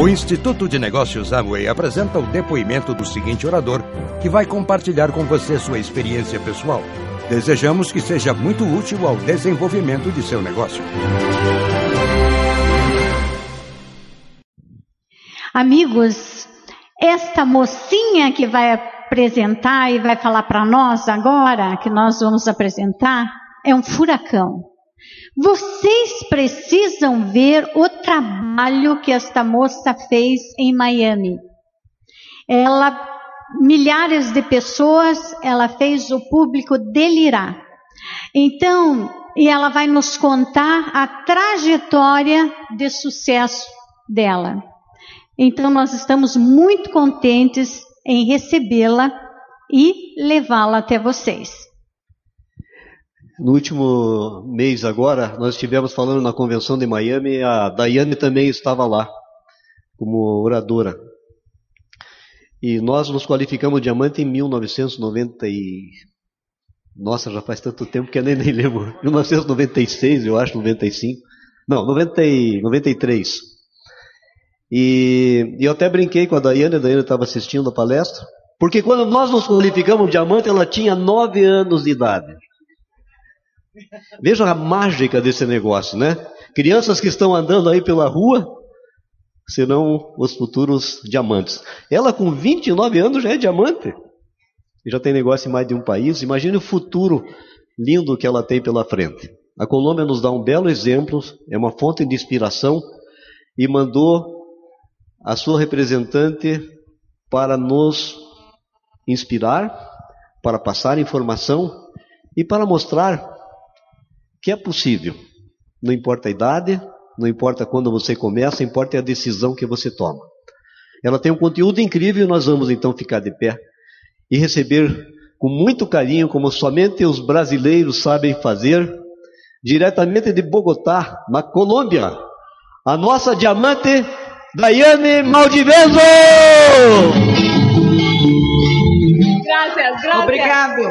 O Instituto de Negócios Amway apresenta o depoimento do seguinte orador, que vai compartilhar com você sua experiência pessoal. Desejamos que seja muito útil ao desenvolvimento de seu negócio. Amigos, esta mocinha que vai apresentar e vai falar para nós agora, que nós vamos apresentar, é um furacão. Vocês precisam ver o trabalho que esta moça fez em Miami. Ela, milhares de pessoas, ela fez o público delirar. Então, e ela vai nos contar a trajetória de sucesso dela. Então, nós estamos muito contentes em recebê-la e levá-la até vocês. No último mês agora, nós estivemos falando na convenção de Miami, a Daiane também estava lá, como oradora. E nós nos qualificamos diamante em 1990 e... Nossa, já faz tanto tempo que eu nem, nem lembro. 1996, eu acho, 95. Não, 90 e... 93. E, e eu até brinquei com a Daiane, a Daiane estava assistindo a palestra, porque quando nós nos qualificamos diamante, ela tinha 9 anos de idade. Veja a mágica desse negócio, né? Crianças que estão andando aí pela rua serão os futuros diamantes. Ela com 29 anos já é diamante. Já tem negócio em mais de um país. Imagine o futuro lindo que ela tem pela frente. A Colômbia nos dá um belo exemplo, é uma fonte de inspiração e mandou a sua representante para nos inspirar, para passar informação e para mostrar que é possível. Não importa a idade, não importa quando você começa, importa a decisão que você toma. Ela tem um conteúdo incrível e nós vamos então ficar de pé e receber com muito carinho, como somente os brasileiros sabem fazer, diretamente de Bogotá, na Colômbia, a nossa diamante Daiane Maldiveso! Obrigado.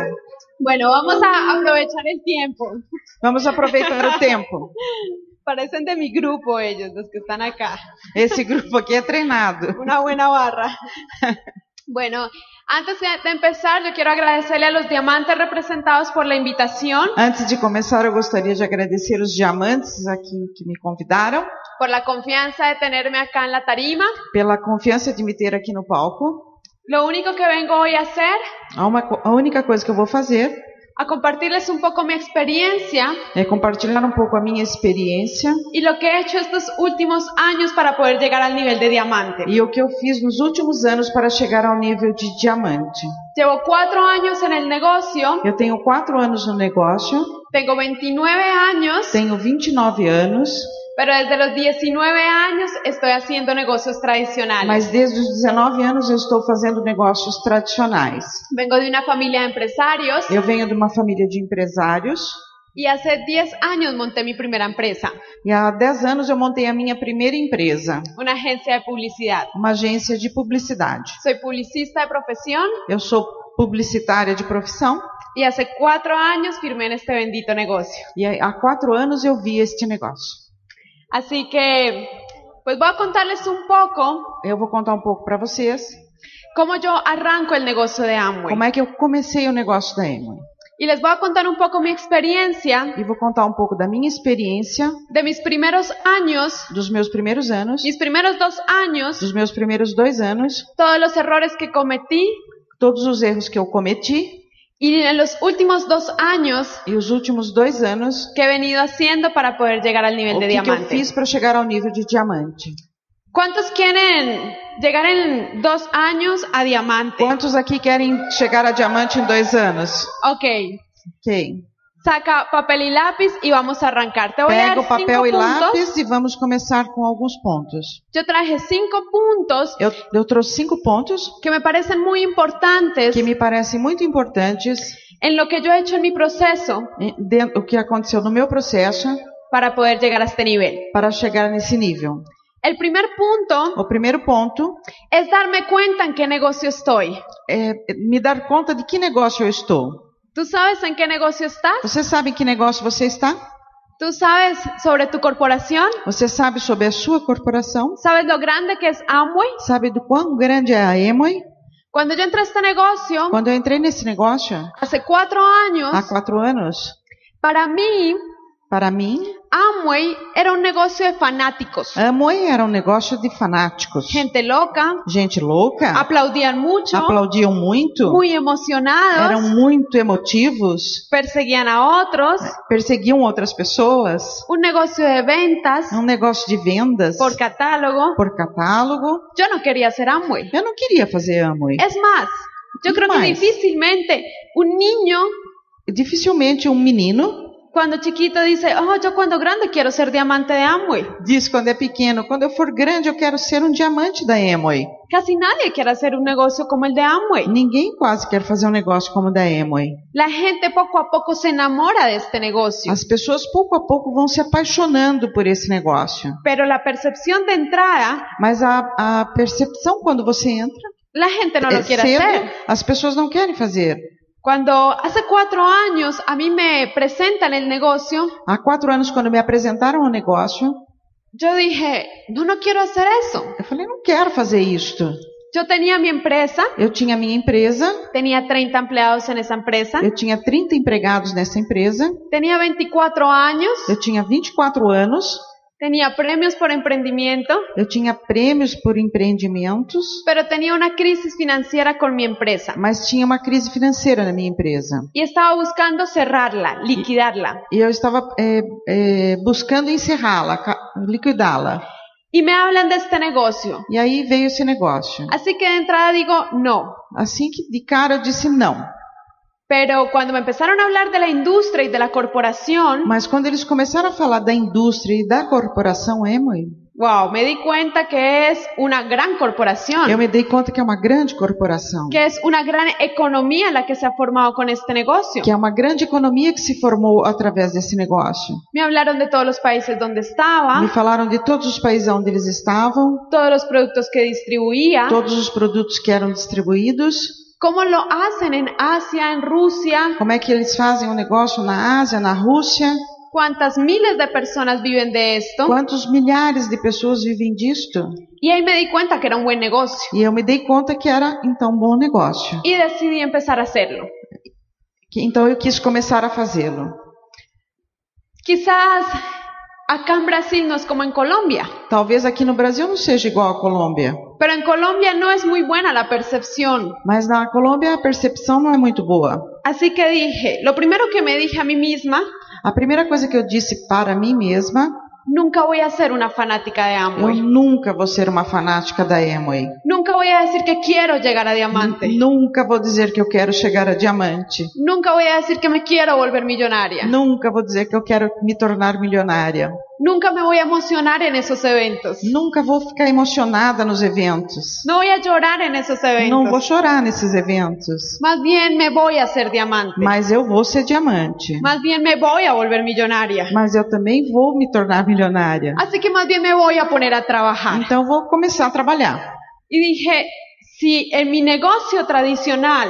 Bueno, vamos a aprovechar el tiempo. Vamos aproveitar o tempo. Parecen de mi grupo ellos, los que están acá. Esse grupo aqui é treinado. Una buena barra. Bueno, antes de empezar, yo quiero agradecerle a los diamantes representados por la invitación, Antes de começar, eu gostaria de agradecer os diamantes aqui que me convidaram, por la confianza de tenerme acá en la tarima. pela confiança de me ter aqui no palco. Lo único que vengo hoy a hacer, A, uma a única coisa que eu vou fazer a compartirles un poco mi experiencia é compartilhar um pouco a minha experiência y lo que he hecho estos últimos años para poder llegar al nivel de diamante. e o que eu fiz nos últimos anos para chegar ao nível de diamante. Llevo cuatro años en el negocio, Eu tenho quatro anos no negócio, tengo 29 años, tenho 29 anos, pero desde los 19 años estoy haciendo negocios tradicionales. mas desde os 19 anos eu estou fazendo negócios tradicionais. Vengo de una familia de empresarios Eu venho de uma família de empresários y hace 10 años monté mi primera empresa, e há 10 anos eu montei a minha primeira empresa, una agencia de publicidad. uma agência de publicidade. Soy publicista de profesión Eu sou publicitária de profissão y hace cuatro años firmé en este bendito negocio. e há quatro anos eu vi este negócio. Así que, pues voy a contarles un poco Eu vou contar um pouco para vocês cómo yo arranco el negocio de Amway. como é que eu comecei o negócio da Emily. Y les voy a contar un poco mi experiencia E vou contar um pouco da minha experiência, de mis primeros años, dos meus primeiros anos, mis primeros dos años, dos meus primeiros dois anos, todos los errores que cometí todos os erros que eu cometi y en los últimos dos años e os últimos dois anos, que he venido haciendo para poder llegar al nivel o de que, que eu diamante. fiz para chegar ao nível de diamante. ¿Cuántos quieren llegar en dos años a diamante? Quantos aqui querem chegar a diamante em dois anos? Ok, Ok. Saca papel y lápiz y vamos arrancar. Te Pega o papel e puntos. lápis e vamos começar com alguns pontos. Yo traje cinco puntos Eu, eu trouxe cinco pontos que me parecen muy importantes que me parecem muito importantes en lo que yo he hecho en mi proceso em- dentro, o que aconteceu no meu processo para poder llegar a este nivel. para chegar nesse nível. El primer punto O primeiro ponto es darme cuenta en qué negocio estoy. é me dar conta de que negócio eu estou. ¿Tú sabes en qué negocio estás? Você sabe em que negócio você está? ¿Tú sabes sobre tu corporación? Você sabe sobre a sua corporação? ¿Sabes lo grande que es Amway? Sabe do quão grande é a Emoi? Cuando yo entré a este negocio, Quando eu entrei nesse negócio, hace cuatro años, há quatro anos, para mí, para mim, Amway era un negocio de fanáticos. a Amoi era um negócio de fanáticos. Gente loca, Gente louca, aplaudían mucho, aplaudiam muito, muy emocionados, eram muito emotivos, perseguían a otros, perseguiam outras pessoas. un negocio de ventas É um negócio de vendas por catálogo. por catálogo. Yo no quería ser Amway. Eu não queria fazer Amway. Es más, yo creo que Más. difícilmente un niño Dificilmente um menino cuando chiquito dice, oh, yo cuando grande quiero ser diamante de Amway. diz quando é pequeno, quando eu for grande eu quero ser um diamante da Amway. Casi nadie quiere hacer un negocio como el de Amway. Ninguém quase quer fazer um negócio como o da Amway. La gente poco a poco se enamora de este negocio. As pessoas pouco a pouco vão se apaixonando por esse negócio. Pero la percepción de entrada, Mas a, a percepção quando você entra la gente no é lo quiere cedo, hacer. as pessoas não querem fazer. Cuando hace cuatro años a mí me presentan el negocio, Há quatro anos, quando me apresentaram o negócio, yo dije, no, no quiero hacer eso. eu falei, não quero fazer isto. Yo tenía mi empresa, Eu tinha minha empresa, tenía 30 empleados en esa empresa, eu tinha 30 empregados nessa empresa, tenía 24 años, eu tinha 24 anos, tenía premios por emprendimiento, eu tinha prêmios por empreendimentos, pero tenía una crisis financiera con mi empresa mas tinha uma crise financeira na minha empresa. y estaba buscando cerrarla, liquidarla. E eu estava é, é, buscando encerrá-la, liquidá-la. Y me hablan de este negocio. E aí veio esse negócio. Así que de entrada digo, no. Assim que de cara eu disse não. Pero cuando me empezaron a hablar de la industria y de la corporación, Mas quando eles começaram a falar da indústria e da corporação Emoi, wow, me di cuenta que es una gran corporación, eu me dei conta que é uma grande corporação. que es una gran economía la que se ha formado con este negocio. Que é uma grande economia que se formou através desse negócio. Me hablaron de todos los países donde Me estaba, falaram de todos os países onde eles estavam, todos los productos que distribuía, todos os produtos que eram distribuídos, cómo lo hacen en Asia, en Rusia, como é que eles fazem o negócio na Ásia, na Rússia, cuántas miles de personas viven de esto. quantos milhares de pessoas vivem disto. Y ahí me di cuenta que era un buen negocio E eu me dei conta que era então um bom negócio. y decidí empezar a hacerlo. Que- Então eu quis começar a fazê-lo. Quizás acá en Brasil no es como en Colombia, Talvez aqui no Brasil não seja igual à Colômbia, pero en Colombia no es muy buena la percepción. mas na Colômbia a percepção não é muito boa. Así que dije, lo primero que me dije a mí misma, A primeira coisa que eu disse para mim mesma, nunca voy a ser una fanática de eu Amway. nunca vou ser uma fanática da Amway. Nunca voy a decir que quiero llegar a diamante. Nunca vou dizer que eu quero chegar a diamante. Nunca voy a decir que me quiero volver millonaria. Nunca vou dizer que eu quero me tornar milionária. Nunca me voy a emocionar en esos eventos. Nunca vou ficar emocionada nos eventos. No voy a llorar en esos Não vou eventos. chorar nesses eventos. Más bien me voy a hacer diamante. Mas eu vou ser diamante. Más bien me voy a volver millonaria. Mas eu também vou me tornar milionária. Así que más bien me voy a poner a trabajar. Então vou começar a trabalhar. Y dije, si en mi negocio tradicional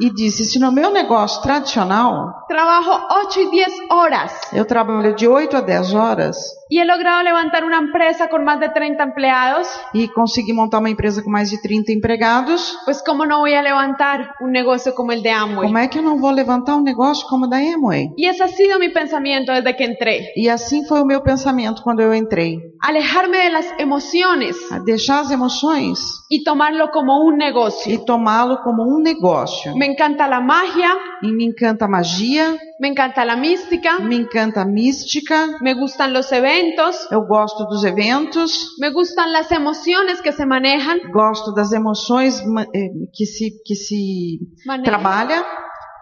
E disse: se no meu negócio tradicional trabajo 8 y 10 horas. eu trabalho de 8 a 10 horas y he logrado levantar una empresa con más de 30 empleados, e consegui montar uma empresa com mais de 30 empregados, pues cómo no voy a levantar un negocio como el de Amway. como é que eu não vou levantar um negócio como o da Amway? Y ese ha sido mi pensamiento desde que entré. E assim foi o meu pensamento quando eu entrei. Alejarme de las emociones A deixar as emoções y tomarlo como un negocio. e tomá-lo como um negócio. Me encanta la magia, E me encanta a magia, me encanta la mística, me encanta a mística, me gustan los eventos, eu gosto dos eventos, me gustan las emociones que se manejan. gosto das emoções eh, que se, que se manejan. trabalha,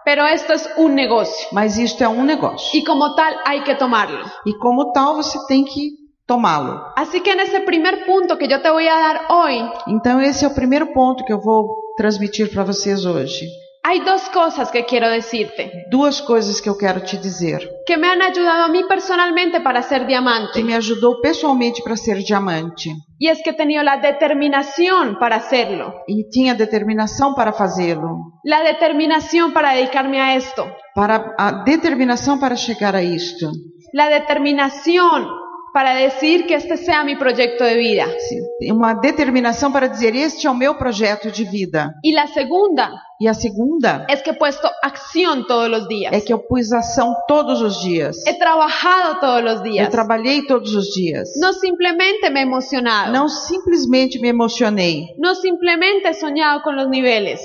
Pero esto es un negocio mas isto é um negócio. y como tal hay que tomarlo. E como tal, você tem que tomá-lo. Así que en ese primer punto que yo te voy a dar hoy, Então, esse é o primeiro ponto que eu vou transmitir para vocês hoje. Hay dos cosas que quiero decirte Duas coisas que eu quero te dizer, que me han ayudado a mí personalmente para ser que diamante. me ajudou pessoalmente para ser diamante. Y es que he tenido la determinación para hacerlo, E tinha determinação para fazê-lo. la determinación para dedicarme a esto. Para a determinação para chegar a isto. la determinación para decir que este sea mi proyecto de vida. Uma determinação para dizer: Este é o meu projeto de vida. Y la segunda E a segunda es que he puesto acción todos los días. é que eu pus ação todos os dias. He trabajado todos los Eu días. trabalhei todos os dias. No simplemente me emocionado. Não simplesmente me emocionei. No simplemente he soñado con los niveles.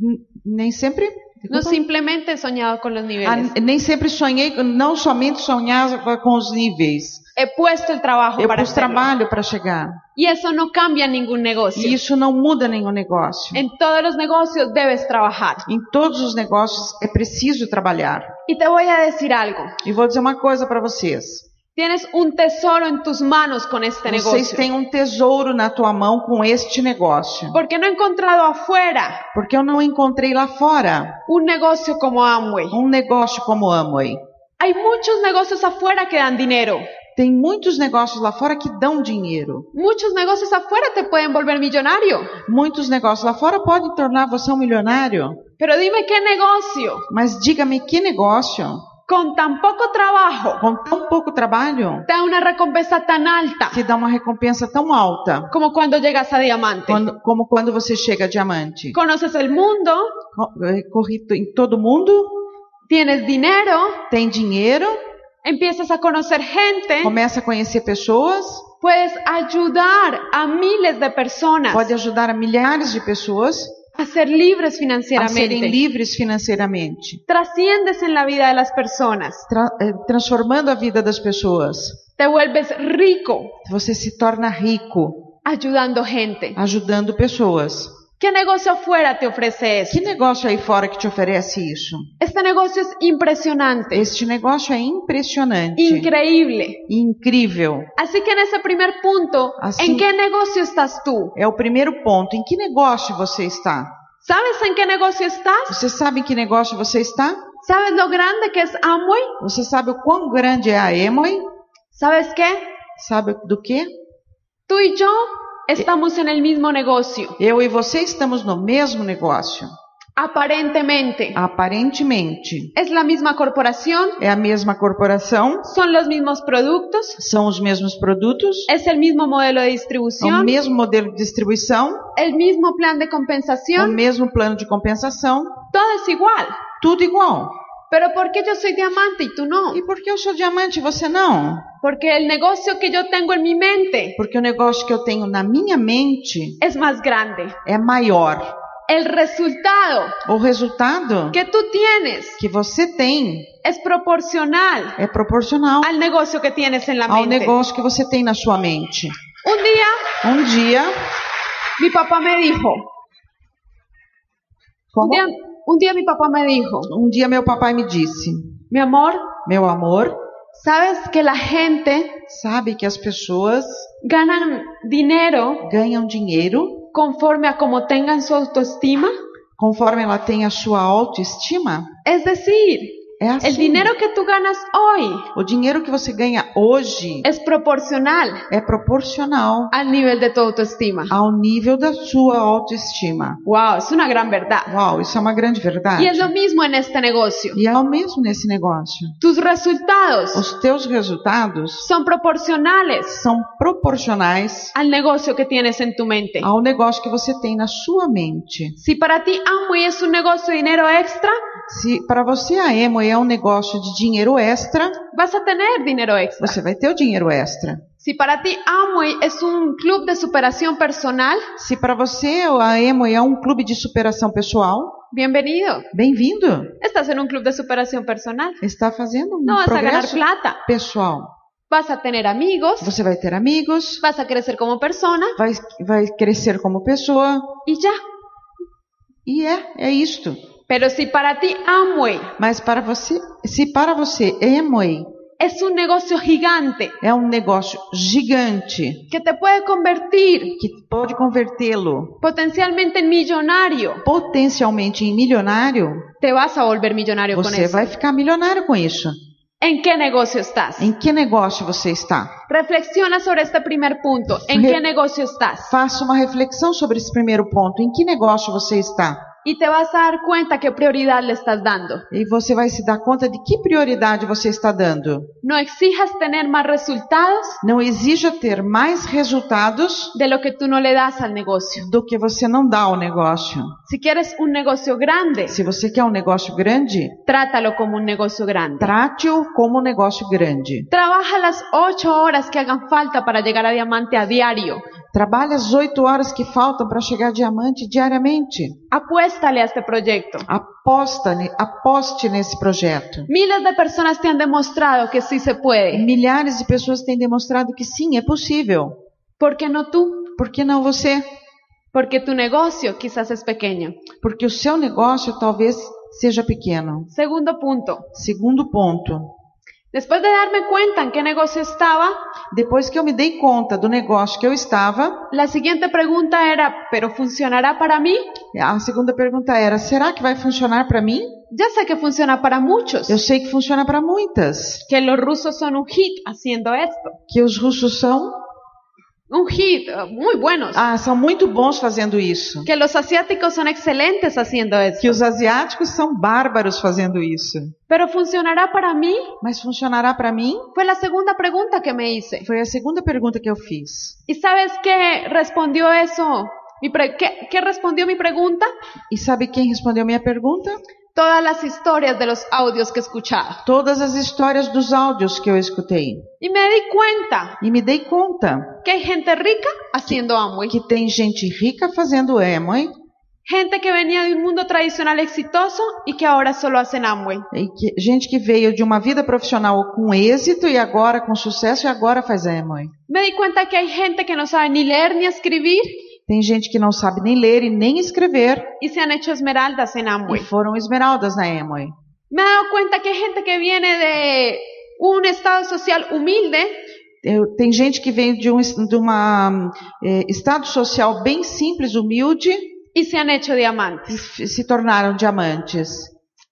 N- Nem sempre. No simplemente he soñado con los Ah, nem sempre sonhei, não somente sonhava com os níveis. He puesto el trabajo Eu para pus hacerlo. trabalho para chegar. Y eso no cambia ningún negocio. E isso não muda nenhum negócio. En todos los negocios debes trabajar. Em todos os negócios é preciso trabalhar. Y te voy a decir algo. E vou dizer uma coisa para vocês. Tienes un tesoro en tus manos con este Vocês negocio. têm um tesouro na tua mão com este negócio. Porque he encontrado afuera Porque eu não encontrei lá fora un negocio como Amway. um negócio como Amway. Hay muchos negocios afuera que dan dinero. Tem muitos negócios lá fora que dão dinheiro. Muchos negocios afuera te pueden volver millonario. Muitos negócios lá fora podem tornar você um milionário. Pero dime qué negocio Mas diga-me que negócio, con tan poco trabajo com tão pouco trabalho, da una recompensa tan alta te dá uma recompensa tão alta como cuando llegas a diamante. quando- como quando você chega a diamante. Conoces el mundo, eh, Corri em todo mundo, tienes dinero, tem dinheiro, empiezas a conocer gente, começa a conhecer pessoas, puedes ayudar a miles de personas. Pode ajudar a milhares de pessoas a ser libres a serem livres financeiramente, Trasciendes en la vida de las personas, tra- eh, transformando a vida das pessoas. te vuelves rico. Você se torna rico. Ayudando gente. ajudando pessoas. ¿Qué negocio afuera te ofrece eso? Que negócio aí fora que te oferece isso? Este negocio es impresionante, Este negócio é impressionante, increíble. incrível. Así que en ese primer punto, Así- ¿en qué negocio estás tú? É o primeiro ponto. Em que negócio você está? ¿Sabes en qué negocio estás? Você sabe em que negócio você está? ¿Sabes lo grande que es Amway? Você sabe o quão grande é a Emoi? ¿Sabes qué? Sabe do que? Tú y yo estamos en el mismo negocio, Eu e você estamos no mesmo negócio. aparentemente. Aparentemente. Es la misma corporación, É a mesma corporação, son los mismos productos, são os mesmos produtos, es el mismo modelo de é o distribución, mesmo modelo de distribuição, el mismo plan de o compensación, mesmo plano de compensação, todo es igual. tudo igual. Pero ¿por qué yo soy diamante y tú no? E por que eu sou diamante e você não? Porque el negocio que yo tengo en mi mente Porque o negócio que eu tenho na minha mente es más grande. é maior. El resultado O resultado que tú tienes que você tem es proporcional é proporcional al negocio que tienes en la ao mente. negócio que você tem na sua mente. Un día Um dia, mi papá me dijo, como? día, un día mi papá me dijo, um dia meu papai me disse: mi amor, Meu amor, ¿sabes que la gente sabe que as pessoas ganan dinero ganham dinheiro conforme a como tengan su autoestima? conforme ela tem a sua autoestima? Es decir, É assim. el dinero que tú ganas hoy O dinheiro que você ganha hoje es proporcional é proporcional al nivel de tu autoestima. ao nível da sua autoestima. Wow, es una gran verdad. Uau, isso é uma grande verdade. Y es lo mismo en este negocio. E é o mesmo nesse negócio. Tus resultados Os teus resultados son proporcionales são proporcionais al negocio que tienes en tu mente. ao negócio que você tem na sua mente. Si para ti Amway es un negocio de dinero extra, Se para você a Emoi é um negócio de dinheiro extra, vas a tener dinero extra. você vai ter o dinheiro extra. Si para ti Amway es un club de superación personal, Se para você a Emoi é um clube de superação pessoal, bienvenido. bem-vindo. Estás en un club de superación personal. Está fazendo um ganar progresso plata. pessoal. Vas a tener amigos, Você vai ter amigos, vas a crecer como persona vai, vai crescer como pessoa, y ya. e é, é isto. Pero si para ti Amway Mas para você, se para você Emoi es un negocio gigante é um negócio gigante que te puede convertir que pode convertê-lo potencialmente en millonario, potencialmente em milionário, te vas a volver millonario con você eso. vai ficar milionário com isso. ¿En qué negocio estás? Em que negócio você está? Reflexiona sobre este primer punto. ¿En Re- qué negocio estás? Faça uma reflexão sobre esse primeiro ponto. Em que negócio você está? Y te vas a dar cuenta qué prioridad le estás dando. E você vai se dar conta de que prioridade você está dando. No exijas tener más resultados Não exija ter mais resultados de lo que tú no le das al negocio. do que você não dá ao negócio. Si quieres un negocio grande, Se você quer um negócio grande, trátalo como un negocio grande. trate-o como um negócio grande. Trabaja las ocho horas que hagan falta para llegar a diamante a diario. Trabalhe as oito horas que faltam para chegar a diamante diariamente. Apuéstale a este proyecto. Aposta, ne- aposte nesse projeto. Miles de personas te han demostrado que sí se puede. Milhares de pessoas têm demonstrado que sim, é possível. ¿Por qué no tú? Por que não você? Porque tu negocio quizás es pequeño. Porque o seu negócio talvez seja pequeno. Segundo punto. Segundo ponto. Después de darme cuenta en qué negocio estaba, Depois que eu me dei conta do negócio que eu estava, la siguiente pregunta era, ¿pero funcionará para mí? a segunda pergunta era: será que vai funcionar para mim? Ya sé que funciona para muchos, Eu sei que funciona para muitas. que los rusos son un hit haciendo esto. Que os russos são, Un hit, eh, muy buenos. ah, são muito bons fazendo isso. Que los asiáticos son excelentes haciendo esto. Que os asiáticos são bárbaros fazendo isso. Pero funcionará para mí? Mas funcionará para mim? Fue la segunda pregunta que me hice. Foi a segunda pergunta que eu fiz. ¿Y sabes qué respondió eso? Mi pre- ¿Qué, qué respondió mi pregunta? E sabe quem respondeu minha pergunta? Todas las historias de los audios que escuchaba. Todas as histórias dos áudios que eu escutei. Y me di cuenta E me dei conta que hay gente rica haciendo Amway. que tem gente rica fazendo Amway Gente que venía de un mundo tradicional exitoso y que ahora solo hacen Amway. e que, gente que veio de uma vida profissional com êxito e agora com sucesso e agora faz Amway. Me di cuenta que hay gente que no sabe ni leer ni escribir Tem gente que não sabe nem ler e nem escrever y se han hecho esmeraldas en e Amway. foram esmeraldas na Amway. Me he dado cuenta que hay gente que viene de un estado social humilde Eu- tem gente que veio de um es- de uma eh, estado social bem simples, humilde y se han hecho e diamantes. f- se tornaram diamantes.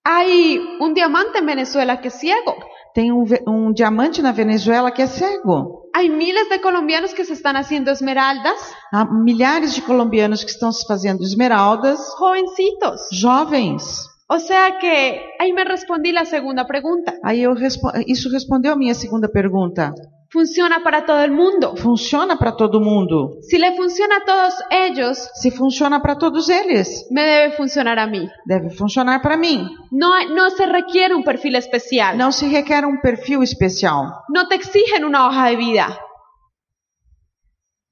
Hay un diamante en Venezuela que es ciego. Tem um, um diamante na Venezuela que é cego. Hay miles de colombianos que se están haciendo esmeraldas, Há milhares de colombianos que estão se fazendo esmeraldas, jovencitos. jovens. O sea que ahí me respondí la segunda pregunta. Aí eu respo- isso respondeu a minha segunda pergunta. Funciona para todo el mundo. Funciona para todo mundo? Si le funciona a todos ellos, Se funciona para todos eles, me debe funcionar a mí. deve funcionar para mim. No, no se requiere un perfil especial. Não se requer um perfil especial. No te exigen una hoja de vida.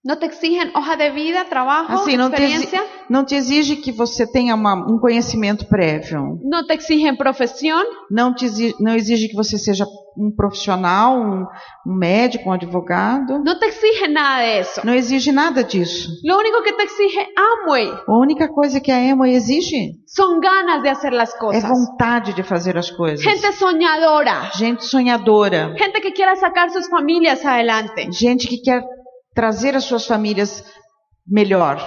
No te exigen hoja de vida, trabajo, Assim, não te, exi- experiencia. não te exige que você tenha uma- um conhecimento prévio. No te exigen profesión. Não, te exige, não exige que você seja um profissional, um, um médico, um advogado. No te exigen nada de eso. Não exige nada disso. Lo único que te exige Amway A única coisa que a Emma exige son ganas de hacer las é cosas. vontade de fazer as coisas. Gente soñadora. Gente sonhadora. Gente que quiera sacar sus familias adelante. Gente que quer trazer as suas famílias melhor.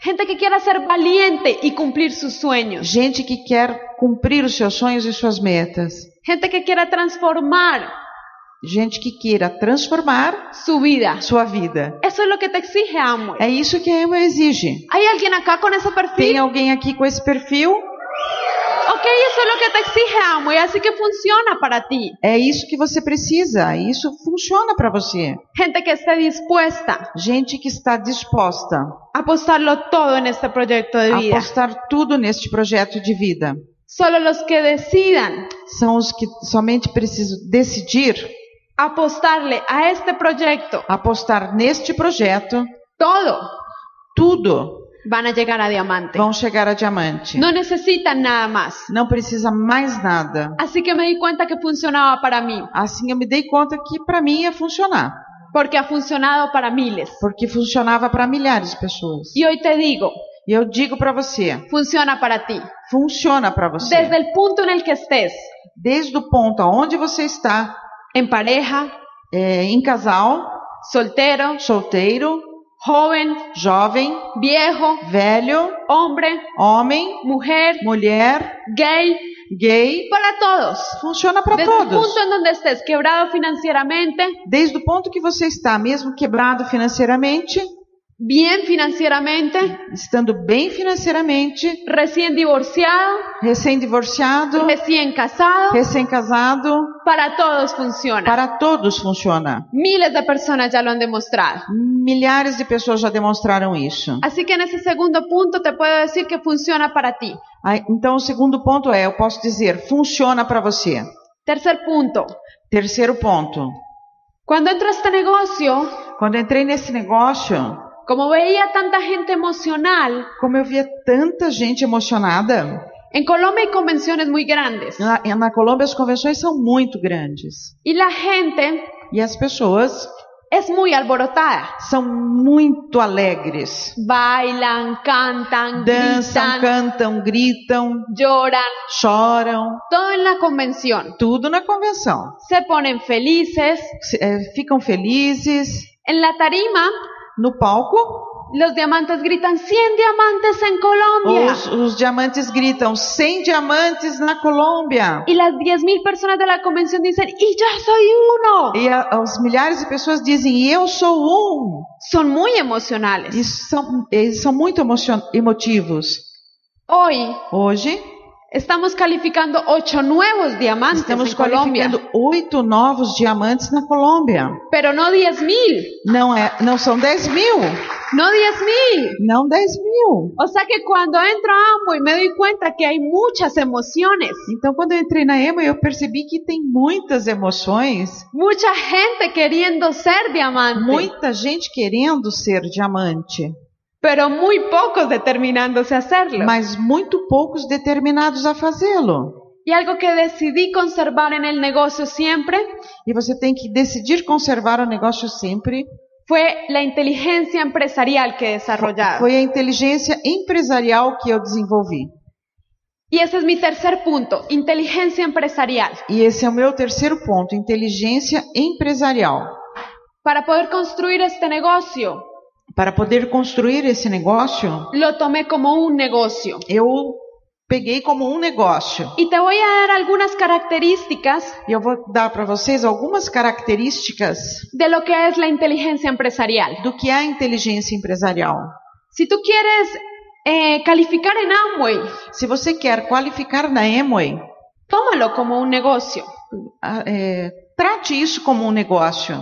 Gente que quiera ser valiente y cumplir sus sueños. Gente que quer cumprir os seus sonhos e suas metas. Gente que quiera transformar Gente que queira transformar su vida. sua vida. Eso es lo que te exige Amway. É isso que a Emma exige. ¿Hay alguien acá con ese Tem perfil? alguém aqui com esse perfil? Ok, eso es lo que te exige Amway, así que funciona para ti. É isso que você precisa. Isso funciona para você. Gente que esté dispuesta Gente que está disposta a apostarlo todo en este proyecto de vida. apostar tudo neste projeto de vida. Solo los que decidan São os que somente precisam decidir apostarle a este proyecto apostar neste projeto. todo, Tudo van a llegar a diamante. vão chegar a diamante. No necesitan nada más. Não precisa mais nada. Así que me di cuenta que funcionaba para mí, Assim eu me dei conta que para mim ia funcionar, porque ha funcionado para miles. porque funcionava para milhares de pessoas. Y hoy te digo, E eu digo para você, funciona para ti. funciona para você. Desde el punto en el que estés, Desde o ponto aonde você está, en pareja, é, em casal, soltero, solteiro, joven, jovem, viejo, velho, hombre, homem, mujer, mulher, gay, gay, para todos. funciona para Desde todos. punto en donde estés quebrado financieramente, Desde o ponto que você está, mesmo quebrado financeiramente, bien financieramente, estando bem financeiramente, recién divorciado, recém-divorciado, recién casado, recém-casado, para todos funciona. para todos funciona. Miles de personas ya lo han demostrado. Milhares de pessoas já demonstraram isso. Así que en ese segundo punto te puedo decir que funciona para ti. Então, o segundo ponto é, eu posso dizer, funciona para você. Tercer punto. Terceiro ponto, Cuando entro este negocio, quando entrei nesse negócio, como veía tanta gente emocional, como eu via tanta gente emocionada, en Colombia hay convenciones muy grandes na, na Colômbia as convenções são muito grandes. y la gente E as pessoas es muy alborotada. são muito alegres. Bailan, cantan, Dançam, gritan, cantam, gritam, lloran, choram, todo en la convención. tudo na convenção. Se ponen felices. Se- eh, ficam felizes. En la tarima, No palco, los diamantes gritan 100 diamantes en Colombia. os, os diamantes gritam 100 diamantes na Colômbia. Y las 10.000 personas de la convención dicen, y yo soy uno. E a, os milhares de pessoas dizem, eu sou um. Son muy emocionales. E são, eles são muito emotivos. Hoy Hoje, estamos calificando ocho nuevos diamantes estamos en Colombia, qualificando oito novos diamantes na Colômbia. pero no 10.000, Não, é, não são 10 mil, no 10.000. não 10 mil. O sea que cuando entro a Amway me doy cuenta que hay muchas emociones, Então, quando eu entrei na EMA, eu percebi que tem muitas emoções, mucha gente queriendo ser diamante, muita gente querendo ser diamante, pero muy pocos determinándose a hacerlo. mas muito poucos determinados a fazê-lo. Y algo que decidí conservar en el negocio siempre E você tem que decidir conservar o negócio sempre. fue la inteligencia empresarial que he desarrollado. Foi a inteligência empresarial que eu desenvolvi. Y ese es mi tercer punto, inteligencia empresarial. E esse é o meu terceiro ponto, inteligência empresarial. Para poder construir este negocio, Para poder construir esse negócio, lo tomé como un negocio. eu peguei como um negócio. Y te voy a dar algunas características E eu vou dar para vocês algumas características de lo que es la inteligencia empresarial. do que é a inteligência empresarial. Si tú quieres eh, calificar en Amway, Se você quer qualificar na Amway, tómalo como un negocio. ah, é, trate isso como um negócio.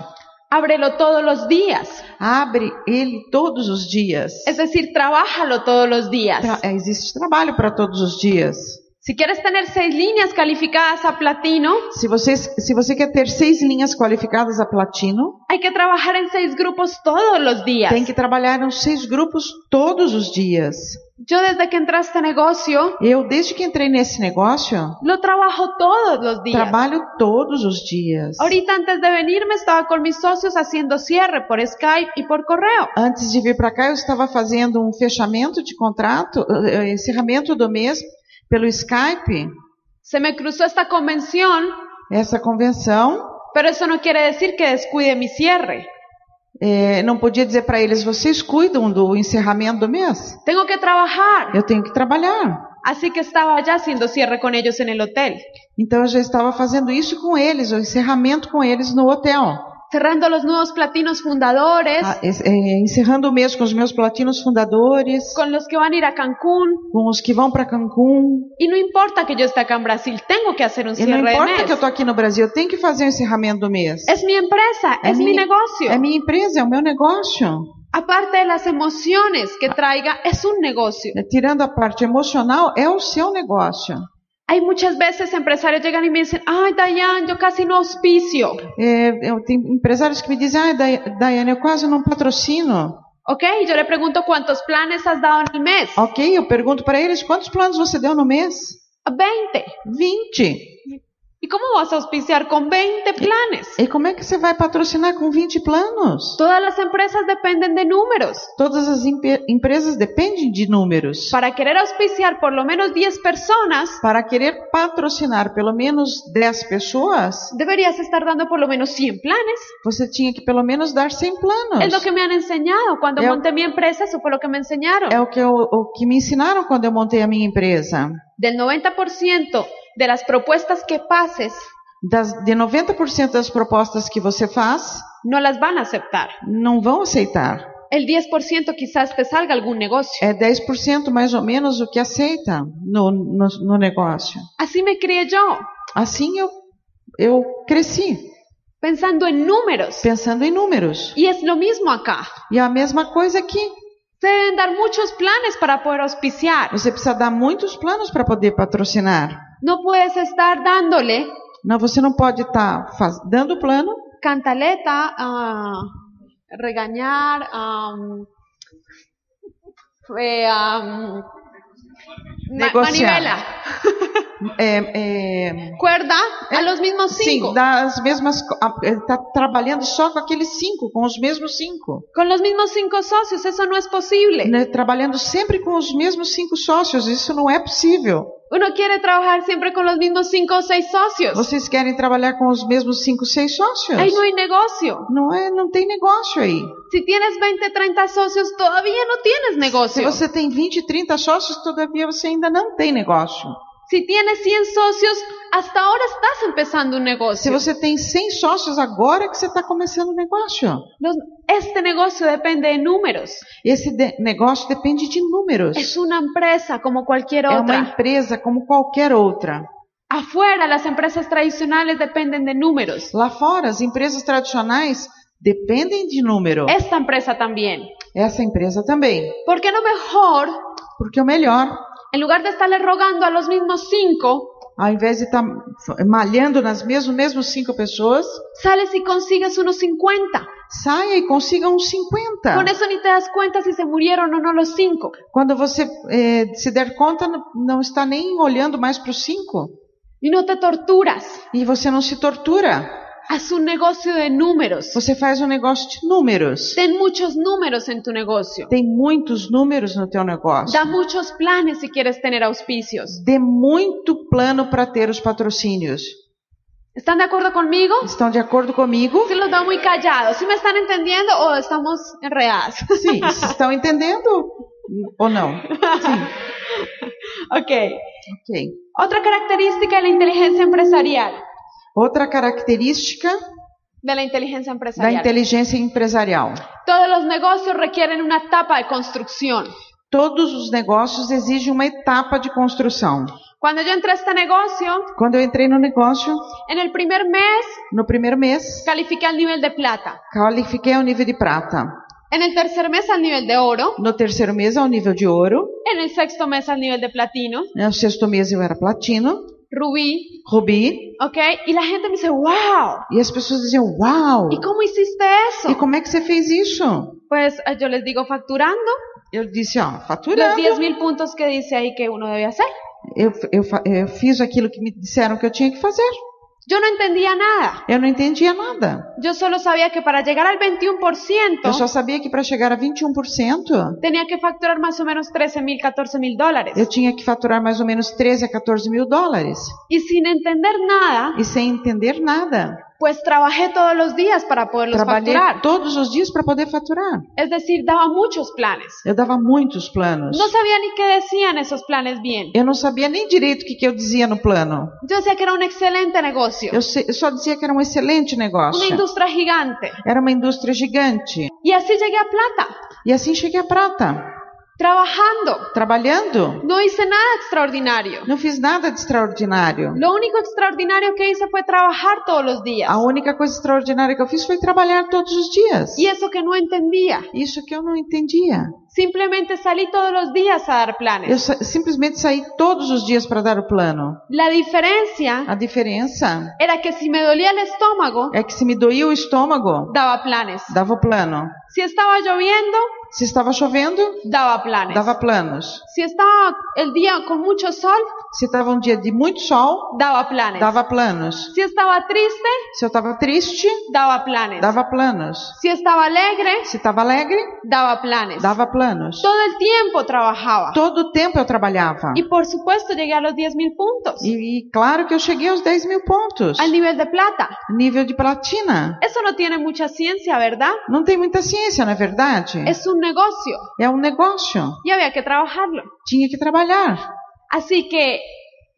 Ábrelo todos los días. Abre ele todos os dias. Es decir, trabájalo todos los días. Tra- existe trabalho para todos os dias. Si quieres tener seis líneas calificadas a platino, Se você, se você quer ter seis linhas qualificadas a platino, hay que trabajar en seis grupos todos los días. tem que trabalhar nos seis grupos todos os dias. Yo desde que entré a este negocio, Eu, desde que entrei nesse negócio, lo trabajo todos los días. trabalho todos os dias. Ahorita antes de venirme estaba con mis socios haciendo cierre por Skype y por correo. Antes de vir para cá, eu estava fazendo um fechamento de contrato, eh, eh, encerramento do mês pelo Skype, Se me cruzó esta convención, essa convenção. pero eso no quiere decir que descuide mi cierre. eh, não podia dizer para eles, vocês cuidam do encerramento do mês? Tengo que trabajar. Eu tenho que trabalhar. Así que estaba ya haciendo cierre con ellos en el hotel, Então eu já estava fazendo isso com eles, o encerramento com eles no hotel. Cerrando los nuevos platinos fundadores, Ah, eh, encerrando o mês com os meus platinos fundadores, con los que a ir a Cancún. com os que vão para Cancún. Y no importa que yo esté acá en Brasil, tengo que E não cierre de importa mes. que eu estou aqui no Brasil, eu tenho que fazer o encerramento do mês. Es mi empresa, É mi minha- negocio. É minha empresa, é o meu negócio. Aparte de las emociones que traiga, es un negocio. É, Tirando a parte emocional, é o seu negócio. Hay muchas veces empresarios llegan y me dicen, ay, Dayan, yo casi no auspicio. É, eu tenho empresários que me dizem, ah, Day- Daiane, eu quase não patrocino. Ok, yo le pregunto cuántos planes has dado en el mes. Ok, eu pergunto para eles, quantos planos você deu no mês? 20. 20. ¿Y cómo vas a auspiciar con 20 planes? E como é que você vai patrocinar com 20 planos? Todas las empresas dependen de números. Todas as empresas dependem de números. Para querer auspiciar por lo menos 10 personas, Para querer patrocinar pelo menos 10 pessoas, deberías estar dando por lo menos 100 planes. você tinha que pelo menos dar 100 planos. Es lo que me han enseñado. Cuando Eu- monté mi empresa, eso fue lo que me enseñaron. É o que, eu- o que me ensinaram quando eu montei a minha empresa. Del 90% de las propuestas que pases, Das, de 90% das propostas que você faz, no las van a aceptar. não vão aceitar. el 10% quizás te salga algún negocio. É 10% mais ou menos o que aceita no, no, no negócio. Así me crié yo, Assim eu, eu cresci, pensando en números. pensando em números. Y es lo mismo acá. E a mesma coisa aqui. Se deben dar muchos planes para poder auspiciar. Você precisa dar muitos planos para poder patrocinar. No puedes estar dándole Não, você não pode estar dando plano, cantaleta, a regañar, am, eh, am, ma- Negociar. manivela, é, é, cuerda a los mismos cinco, sim, dar as mesmas. Está trabalhando só com aqueles cinco, com os mesmos cinco. con los mismos cinco socios, eso no es posible. Né, Trabalhando sempre com os mesmos cinco sócios, isso não é possível. Uno quiere trabajar siempre con los mismos cinco o seis socios. Vocês querem trabalhar com os mesmos cinco, seis sócios? Ahí no hay negocio. Não é, não tem negócio aí. Si tienes 20, 30 socios, todavía no tienes Se negocio. você tem 20, 30 sócios, todavia você ainda não tem negócio. Si tienes 100 socios, hasta ahora estás empezando un Se negocio. você tem 100 sócios, agora que você está começando o negócio. Los- este negocio depende de números. Esse de- negócio depende de números. Es una empresa como cualquier É uma empresa como qualquer outra. Afuera, las empresas tradicionales dependen de números. Lá fora, as empresas tradicionais dependem de número. Esta empresa también. Essa empresa também. ¿Por qué no mejor, Porque o melhor, en lugar de estarle rogando a los mismos cinco, ao invés de estar malhando nas mesmas, mesmas cinco pessoas, sales y consigues unos 50? saia e consiga uns 50. Con eso ni te das cuenta si se murieron o no los cinco. Quando você eh, se der conta, não- não está nem olhando mais para os cinco. Y no te torturas. E você não se tortura. Haz un negocio de números. Você faz um negócio de números. Ten muchos números en tu negocio. Tem muitos números no teu negócio. Da muchos planes si quieres tener auspicios. Dê muito plano para ter os patrocínios. ¿Están de acuerdo conmigo? Estão de acordo comigo? Sí los veo muy callados. ¿Sí me están entendiendo o estamos enredadas? Sim, vocês estão entendendo ou não? Sim, ok. ok. Otra característica de la inteligencia empresarial. Outra característica De la inteligencia da empresarial. inteligência empresarial. Todos los negocios requieren una etapa de construcción. Todos os negócios exigem uma etapa de construção. Cuando yo entré a este negocio, Quando eu entrei no negócio, en el primer mes no primeiro mês, califiqué al nivel de plata. qualifiquei ao nível de prata. En el tercer mes al nivel de oro. No terceiro mês, ao nível de ouro. En el sexto mes al nivel de platino. No sexto mês, eu era platino, Rubí. rubi. ¿Ok? Y la gente me dice, wow. E as pessoas diziam: Uau! ¿Y cómo hiciste E eso? como é que você fez isso? Pues eh, yo les digo facturando Eu disse: Ó, los faturando. 10 mil puntos que dice ahí que uno debe hacer. Eu, eu, eu fiz aquilo que me disseram que eu tinha que fazer. Yo no entendía nada. Eu não entendia nada. Yo solo sabía que para llegar al 21% Eu só sabia que para chegar a 21%, tenía que facturar más o menos 13 mil, 14 mil dólares. eu tinha que faturar mais ou menos 13 a 14 mil dólares. Y sin entender nada, E sem entender nada. Pues trabajé todos los días para poderlos Trabalhei facturar. todos os dias para poder faturar. Es decir, daba muchos planes. Eu dava muitos planos. No sabía ni qué decían esos planes bien. Eu não sabia nem direito o que, que eu dizia no plano. Yo decía que era un excelente negocio, Eu, se- eu só dizia que era um excelente una negócio. industria gigante. Era uma indústria gigante. Y así llegué a plata, E assim cheguei à prata. Trabajando. Trabalhando. No hice nada extraordinario. Não fiz nada de extraordinário. Lo único extraordinario que hice fue trabajar todos los días. A única coisa extraordinária que eu fiz foi trabalhar todos os dias. Y eso que no entendía. Isso que eu não entendia. Simplemente salí todos los días a dar Eu planes. sa- simplesmente saí todos os dias para dar o plano. La diferencia A diferença era que si me dolía el estómago, é que se me doía o estômago, daba planes. dava o plano. Si estaba lloviendo, Se estava chovendo, daba planes. dava planos. Si estaba el día con mucho sol, Se estava um dia de muito sol, daba planes. dava planos. Si estaba triste, Se eu estava triste, daba planes. dava planos. Si estaba alegre, Se estava alegre, daba planes. dava planos. Todo el tiempo trabajaba. Todo o tempo eu trabalhava. Y por supuesto llegué a los 10 mil puntos. E, e claro que eu cheguei aos 10 mil pontos. Al nivel de plata. Nível de platina. Eso no tiene mucha ciencia, ¿verdad? Não tem muita ciência, não é verdade? Es un negocio É um negócio. y había que trabajarlo. Tinha que trabalhar. Así que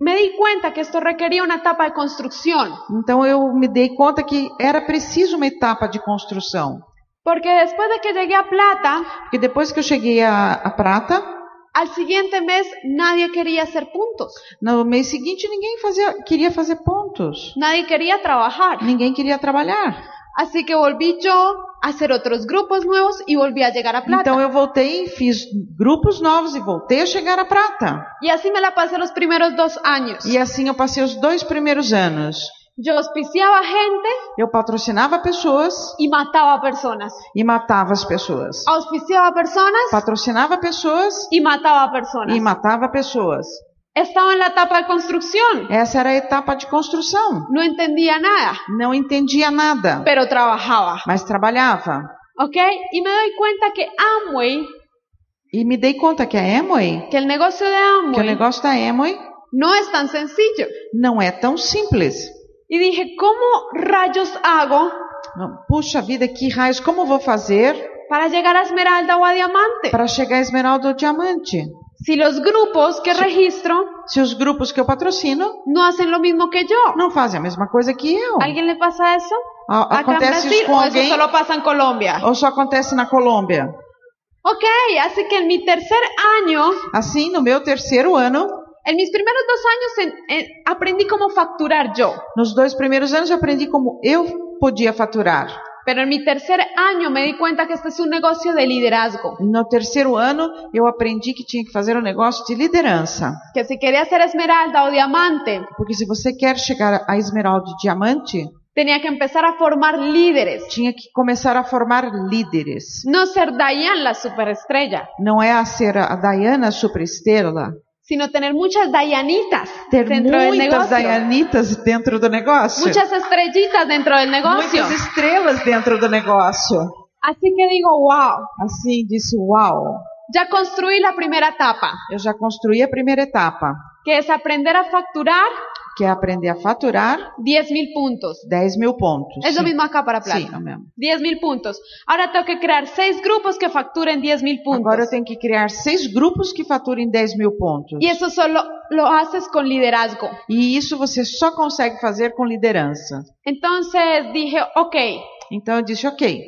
me di cuenta que esto requería una etapa de construcción. Então eu me dei conta que era preciso uma etapa de construção. Porque después de que llegué a plata, Porque depois que eu cheguei a, a prata, al siguiente mes nadie quería hacer puntos, no mês seguinte ninguém fazia, queria fazer pontos. nadie quería trabajar. Ninguém queria trabalhar. Así que volví yo a hacer otros grupos nuevos y volví a llegar a plata. Então eu voltei, fiz grupos novos e voltei a chegar a prata. y así me la pasé los primeros dos años. E assim eu passei os dois primeiros anos. Yo auspiciaba gente Eu patrocinava pessoas y mataba personas. e matava as pessoas. Auspiciaba personas Patrocinava pessoas y mataba personas. e matava pessoas. Estaba en la etapa de construcción. Essa era a etapa de construção. No entendía nada, Não entendia nada, pero trabajaba. mas trabalhava. ¿Ok? Y me doy cuenta que Amway, E me dei conta que a Amway, que el negocio de que o Amway negócio da Amway no es tan sencillo. não é tão simples. Y dije, ¿cómo rayos hago Não, Puxa vida, que raios, como vou fazer para llegar a Esmeralda o a Diamante? para chegar a esmeralda ou diamante? Si los grupos que registro Se os grupos que eu patrocino no hacen lo mismo que yo. não fazem a mesma coisa que eu. ¿A alguien le pasa eso? A- Acontece Brasil isso com o alguém solo pasa en Colombia. ou só acontece na Colômbia? Ok, así que en mi tercer año, Assim, no meu terceiro ano, en mis primeros dos años en- en- aprendí cómo facturar yo. nos dois primeiros anos, eu aprendi como eu podia faturar. Pero en mi tercer año me di cuenta que este es un negocio de liderazgo. No terceiro ano, eu aprendi que tinha que fazer um negócio de liderança. Que si quería ser esmeralda o diamante, Porque se você quer chegar a esmeralda e diamante, tenía que empezar a formar líderes. tinha que começar a formar líderes. No ser Diane la superestrella, Não é a ser a Diana superestrela, sino tener muchas Dianitas ter dentro del muitas negocio. Dianitas dentro do negócio. Muchas estrellitas dentro del negocio. Muitas estrelas dentro do negócio. Así que digo, wow, Assim, disse, uau, ya construí la primera etapa, eu já construí a primeira etapa, que es aprender a facturar que é aprender a faturar 10 mil puntos. 10 mil pontos. Es lo Sim. mismo acá para plata. Sim, é o mesmo. 10 mil puntos. Ahora tengo que crear seis grupos que facturen 10 mil puntos. Agora eu tenho que criar seis grupos que faturem 10 mil pontos. Y eso solo lo haces con liderazgo. E isso você só consegue fazer com liderança. Entonces dije, ok, Então eu disse, ok,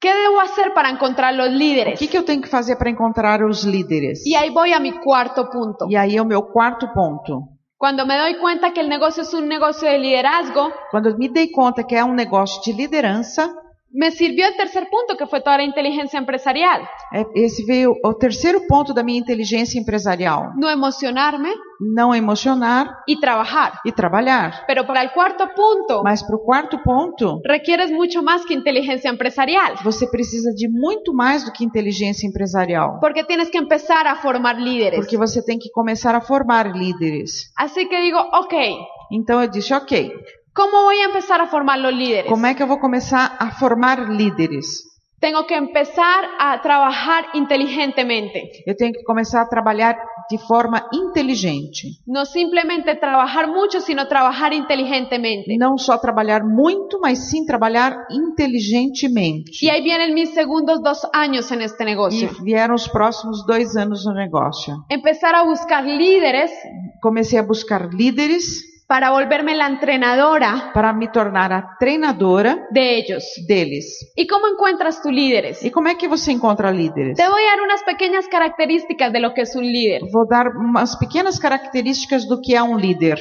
¿qué debo hacer para encontrar los o líderes? que, que eu tenho que fazer para encontrar os líderes? Y ahí voy a mi cuarto punto. E aí é o meu quarto ponto. Cuando me doy cuenta que el negocio es un negocio de liderazgo, Quando me dei conta que é um negócio de liderança, me sirvió el tercer punto, que fue toda la inteligencia empresarial. é- esse veio o terceiro ponto da minha inteligência empresarial. No emocionarme Não emocionar y trabajar. e trabalhar. Pero para el cuarto punto, Mas para o quarto ponto, requieres mucho más que inteligencia empresarial. você precisa de muito mais do que inteligência empresarial. Porque tienes que empezar a formar líderes. Porque você tem que começar a formar líderes. Así que digo, ok, Então eu disse, ok, ¿cómo voy a empezar a formar los líderes? como é que eu vou começar a formar líderes? Tengo que empezar a trabajar inteligentemente. Eu tenho que começar a trabalhar de forma inteligente. No simplemente trabajar mucho, sino trabajar inteligentemente. Não só trabalhar muito, mas sim trabalhar inteligentemente. Y ahí vienen mis segundos dos años en este E negocio. vieram os próximos dois anos no negócio. Empezar a buscar líderes Comecei a buscar líderes para volverme la entrenadora para me tornar a treinadora de ellos. deles. ¿Y cómo encuentras tus líderes? E como é que você encontra líderes? Te voy a dar unas pequeñas características de lo que es un líder. Vou dar umas pequenas características do que é um líder.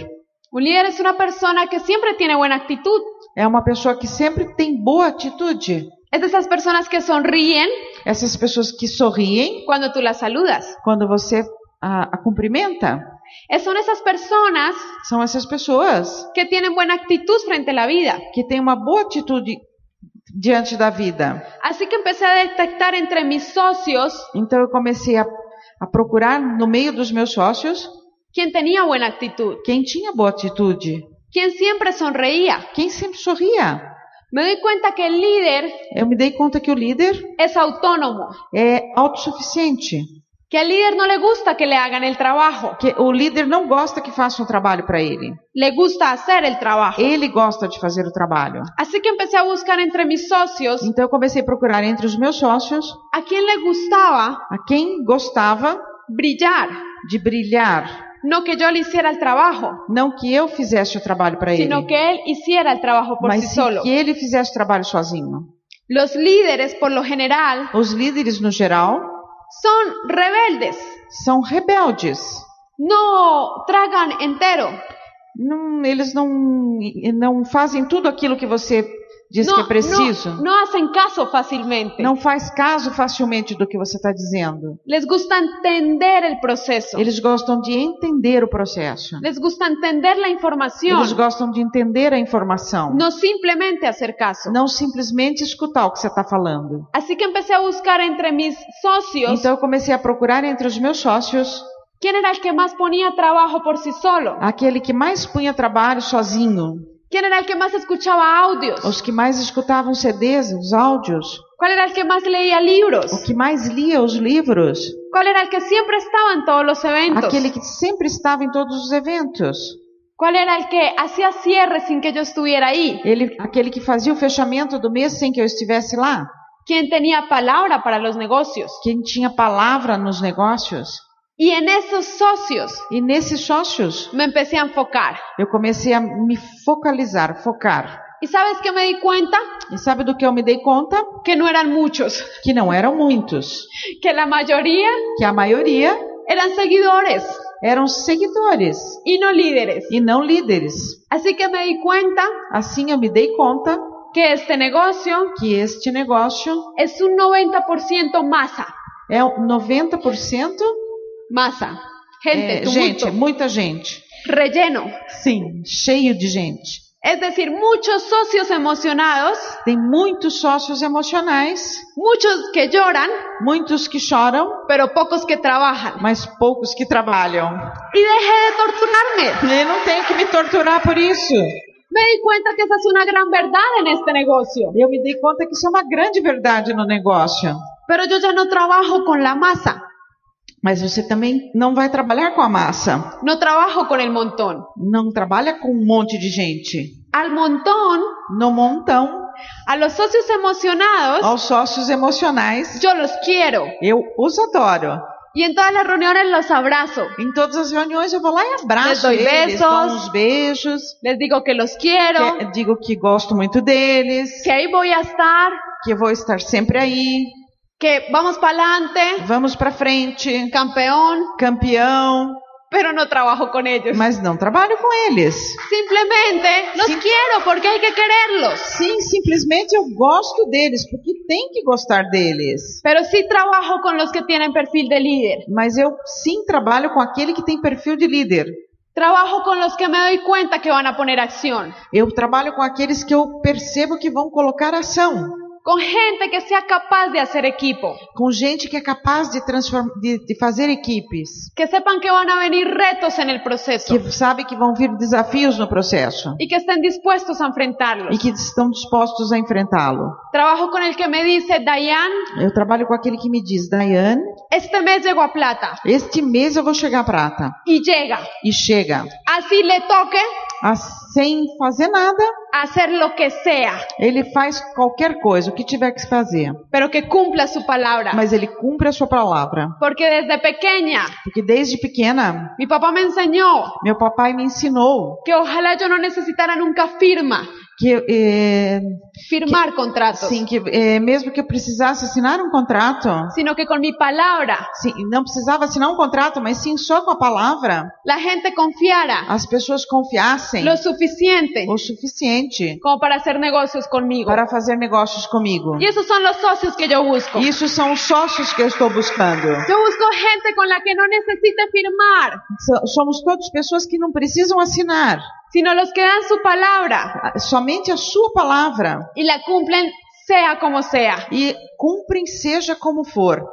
Un líder es una persona que siempre tiene buena actitud. É uma pessoa que sempre tem boa atitude. Es de esas personas que sonríen Essas pessoas que sorriem cuando tú las saludas. quando você a, a cumprimenta. Es- Son esas personas São essas pessoas que tienen buena actitud frente a la vida. que têm uma boa atitude diante da vida. Así que empecé a detectar entre mis socios Então eu comecei a, a procurar no meio dos meus sócios quién tenía buena actitud, quem tinha boa atitude, quién siempre sonreía. quem sempre sorria. Me doy cuenta que el líder Eu me dei conta que o líder es autónomo, é autossuficiente, que al líder no le gusta que le hagan el trabajo, que o líder não gosta que faça um trabalho para ele. le gusta hacer el trabajo. Ele gosta de fazer o trabalho. Así que empecé a buscar entre mis socios Então eu comecei a procurar entre os meus sócios a quién le gustaba a quem gostava brillar, de brilhar, no que yo le hiciera el trabajo, não que eu fizesse o trabalho para ele, sino que él hiciera el trabajo por mas solo. que ele fizesse o trabalho sozinho. Los líderes, por lo general, Os líderes, no geral, son rebeldes. são rebeldes. No tragan entero. Não- eles não, não fazem tudo aquilo que você diz que é preciso. no hacen caso fácilmente. Não faz caso facilmente do que você está dizendo. Les gusta entender el proceso. Eles gostam de entender o processo. Les gusta entender la información. Eles gostam de entender a informação. No simplemente hacer caso. Não simplesmente escutar o que você está falando. Así que empecé a buscar entre mis socios Então eu comecei a procurar entre os meus sócios quién era el que más ponía trabajo por sí solo, aquele que mais punha trabalho sozinho, quién era el que más escuchaba audios, os que mais escutavam CDs, os áudios, cuál era el que más leía libros, o que mais lia os livros, cuál era el que siempre estaba en todos los eventos, aquele que sempre estava em todos os eventos, cuál era el que hacía cierre sin que yo estuviera ahí, ele, aquele que fazia o fechamento do mês sem que eu estivesse lá, quién tenía palabra para los negocios. quem tinha palavra nos negócios. Y en esos socios E nesses sócios me empecé a enfocar. eu comecei a me focalizar, focar. ¿Y sabes qué me di cuenta? E sabe do que eu me dei conta? Que no eran muchos, Que não eram muitos, que la mayoría que a maioria eran seguidores eram seguidores y no líderes. e não líderes. Así que me di cuenta Assim eu me dei conta que este negocio que este negócio es un 90% masa. é um 90% Masa. Gente, é, gente, é muita gente. relleno. Sim, cheio de gente. Es decir, muchos socios emocionados, Tem muitos sócios emocionais, muchos que lloran, muitos que choram, pero pocos que trabajan. mas poucos que trabalham. Y dejé de torturarme. Eu não tenho que me torturar por isso. Me di cuenta que esa es una gran verdad en este negocio. Eu me dei conta que isso é uma grande verdade no negócio. Pero yo ya no trabajo con la masa, Mas você também não vai trabalhar com a massa. no trabajo con el montón. Não trabalha com um monte de gente. Al montón, No montão, a los socios emocionados, aos sócios emocionais, yo los quiero. eu os adoro. Y en todas las reuniones los abrazo. Em todas as reuniões eu vou lá e abraço Les eles, besos. dou uns beijos, Les digo que los quiero, que- digo que gosto muito deles, que ahí voy a estar, que vou estar sempre aí, que vamos para adelante, vamos para frente, campeón, campeão, pero no trabajo con ellos. mas não trabalho com eles. Simplemente los Sí. quiero porque hay que quererlos. Sim, simplesmente eu gosto deles, porque tem que gostar deles. Pero sí trabajo con los que tienen perfil de líder. Mas eu sim trabalho com aquele que tem perfil de líder. Trabajo con los que me doy cuenta que van a poner acción. Eu trabalho com aqueles que eu percebo que vão colocar ação. Con gente que sea capaz de hacer equipo. Com gente que é capaz de, de, de fazer equipes. Que sepan que a venir retos en el proceso. Que sabe que vão vir desafios no processo. Y que estén dispuestos a enfrentarlos. E que estão dispostos a enfrentá-lo. Trabajo con el que me dice, Dayan, Eu trabalho com aquele que me diz, Daiane, este mes llego a plata. este mês eu vou chegar à prata. Y llega. E chega. Así le toque Ah, sem fazer nada, hacer lo que sea, ele faz qualquer coisa, o que tiver que fazer. pero que cumpla su palabra. Mas ele cumpre a sua palavra. Porque desde pequeña Porque desde pequena, mi papá me enseñó meu papai me ensinou que ojalá yo no necesitara nunca firma, que, eh, firmar contratos, sim, que eh, mesmo que eu precisasse assinar um contrato, sino que con mi palabra. Sim, não precisava assinar um contrato, mas sim só com a palavra, la gente confiara. As pessoas confiassem. Lo suficiente. O suficiente. Como para hacer negocios conmigo. para fazer negócios comigo. Y esos son los socios que yo busco. Isso são os sócios que eu estou buscando. Yo busco gente con la que no necesite firmar, So- Somos todas pessoas que não precisam assinar, sino los que dan su palabra somente a sua palavra y la cumplen sea como sea. e cumprem seja como for.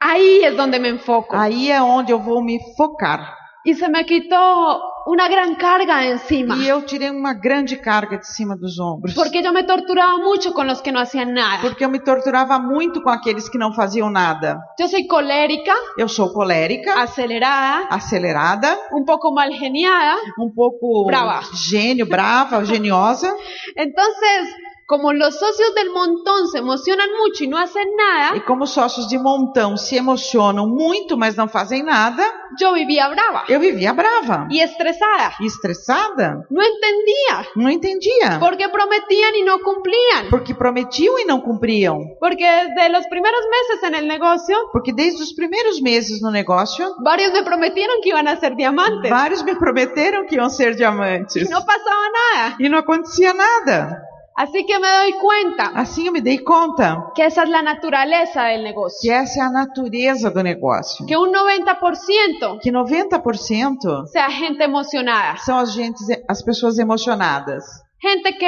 Ahí es donde me enfoco. Aí é onde eu vou me focar. Y se me quitó una gran carga encima. E eu tirei uma grande carga de cima dos ombros. Porque yo me torturaba mucho con los que no hacían nada. Porque eu me torturava muito com aqueles que não faziam nada. Yo soy colérica, Eu sou colérica, acelerada, acelerada, un poco mal geniada. um pouco Brava. gênio, brava, geniosa. Entonces, como los socios del montón se emocionan mucho y no hacen E nada, como sócios de montão se emocionam muito, mas não fazem nada, yo vivía brava eu vivia brava y estresada. e estressada. No entendía Não entendia. por qué prometían y no cumplían. Porque prometiam e não cumpriam. Porque desde los primeros meses en el negocio, Porque desde os primeiros meses no negócio, varios me prometieron que iban a ser diamantes. vários me prometeram que iam ser Y diamantes. no pasaba nada. E não acontecia nada. Así que me doy cuenta Assim eu me dei conta que esa es la naturaleza del que negocio. essa é a natureza do negócio. Que un 90% Que 90% sea gente emocionada. são as, gentes, as pessoas emocionadas. Gente que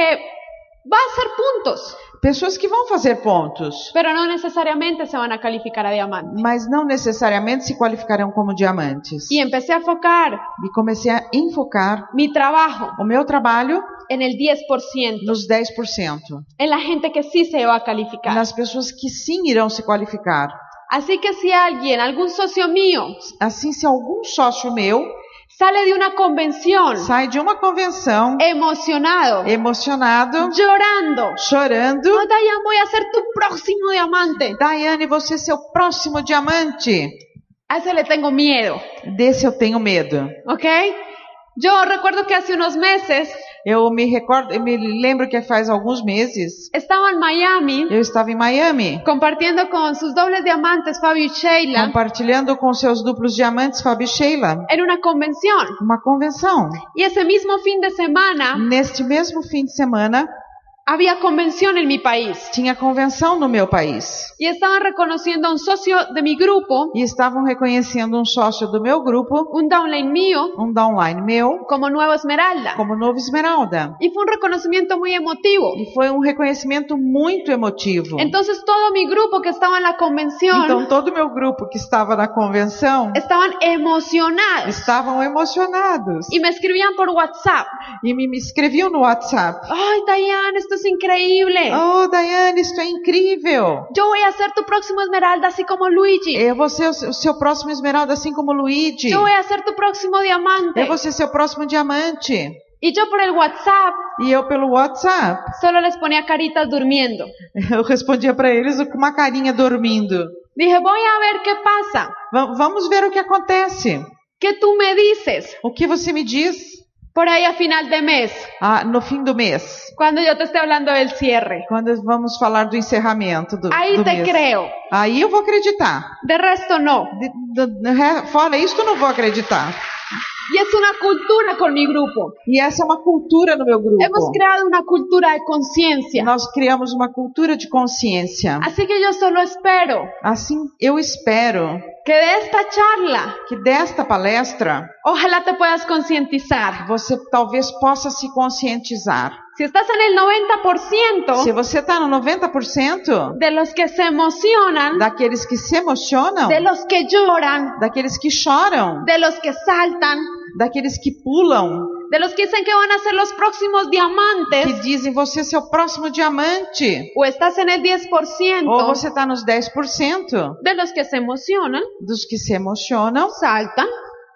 va a hacer puntos, Pessoas que vão fazer pontos, pero no necesariamente se van a calificar a diamante. mas não necessariamente se qualificarão como diamantes. Y empecé a enfocar E comecei a enfocar mi trabajo o meu trabalho en el 10%, nos 10%, en la gente que sí se va a calificar. nas pessoas que sim irão se qualificar. Así que si alguien, algún socio mío, Assim, se algum sócio meu sale de una convención sai de uma convenção emocionado, emocionado, llorando, chorando, no, Dayan, voy a ser tu próximo diamante. Daiane, você é seu próximo diamante. A ese le tengo miedo, Desse eu tenho medo. ¿ok? Yo recuerdo que hace unos meses Eu me recordo, eu me lembro que faz alguns meses estaba en Miami eu estava em Miami, compartiendo con sus dobles diamantes, Fabio y Sheila, compartilhando com seus duplos diamantes, Fábio e Sheila, en una convención. uma convenção. Y ese mismo fin de semana Neste mesmo fim de semana, había convención en mi país tinha convenção no meu país. y estaban reconociendo a un socio de mi grupo, E estavam reconhecendo um sócio do meu grupo, un downline mío, um downline meu, como nuevo Esmeralda. como novo Esmeralda. Y fue un reconocimiento muy emotivo. E foi um reconhecimento muito emotivo. Entonces todo mi grupo que estaba en la convención Então todo meu grupo que estava na convenção estaban emocionados estavam emocionados y me escribían por WhatsApp. e me, me escreviam no WhatsApp. Ay, Dayan, esto es increíble. Oh, Daiane, isso é incrível! Voy a ser tu próximo Esmeralda, así como Luigi. Eu vou ser o seu- próximo Esmeralda, assim como Luigi. Yo voy a ser tu próximo diamante. Eu vou ser seu próximo diamante. Y yo por el WhatsApp E eu pelo WhatsApp, solo les ponía caritas durmiendo. eu respondia para eles com uma carinha dormindo. Dije, voy a ver qué pasa. Va- vamos ver o que acontece. ¿Qué tú me dices O que você me diz por ahí a final de mes? ah, no fim do mês, Cuando yo te esté hablando del cierre. quando vamos falar do encerramento do, Ahí do te mês. creo. Aí eu vou acreditar. De resto no. De- de- de re- fora isso, eu não vou acreditar. Y es una cultura con mi grupo. E essa é uma cultura no meu grupo. Hemos creado una cultura de conciencia. Nós criamos uma cultura de consciência. Así que yo solo espero Assim, eu espero que de esta charla, que desta palestra ojalá te puedas concientizar. você talvez possa se conscientizar. Si estás en el 90% Se você está no 90% de los que se emocionan, daqueles que se emocionam, de los que lloran, daqueles que choram, de los que saltan, daqueles que pulam, de los que dicen que van a ser los próximos que diamantes, dizem você é seu próximo diamante, o estás en el 10% ou você está nos 10% de los que se emocionan, dos que se emocionam, saltan,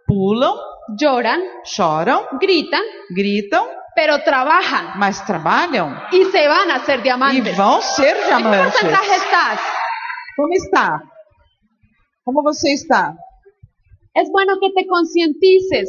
pulam, lloran, choram, gritan, gritam, pero trabajan mas trabalham y se van a ser e diamantes. vão ser ¿En qué diamantes. porcentaje estás? Como está? Como você está? Que te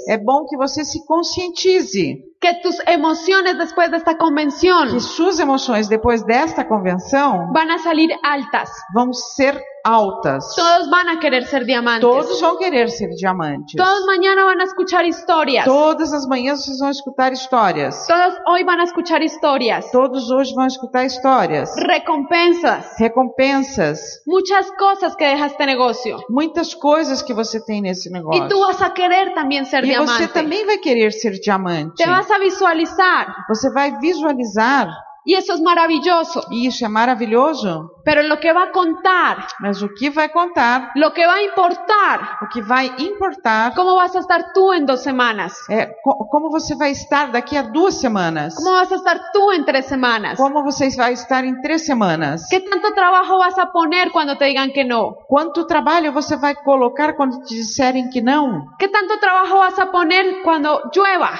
É bom que você se conscientize que tus emociones después de esta convención que suas emoções depois desta convenção van a salir altas. vão ser altas. Todos van a querer ser diamantes. Todos vão querer ser diamantes. Todos mañana van a escuchar historias. Todas as manhãs vocês vão escutar histórias. Todos hoy van a escuchar historias. Todos hoje vão escutar histórias. Recompensas. Recompensas. Muchas cosas que deja este negocio. Muitas coisas que você tem nesse Y negócio. tú vas a querer también ser E você diamante. também vai querer ser diamante. Te vas a visualizar. Você vai visualizar. Y eso es maravilloso. E isso é maravilhoso. Pero lo que va a contar, Mas o que vai contar, lo que va a importar, o que vai importar, cómo vas a estar tú en dos semanas. é co- como você vai estar daqui a duas semanas. ¿Cómo vas a estar tú en tres semanas? Como você vai estar em três semanas. ¿Qué tanto trabajo vas a poner cuando te digan que no? Quanto trabalho você vai colocar quando te disserem que não? ¿Qué tanto trabajo vas a poner cuando llueva?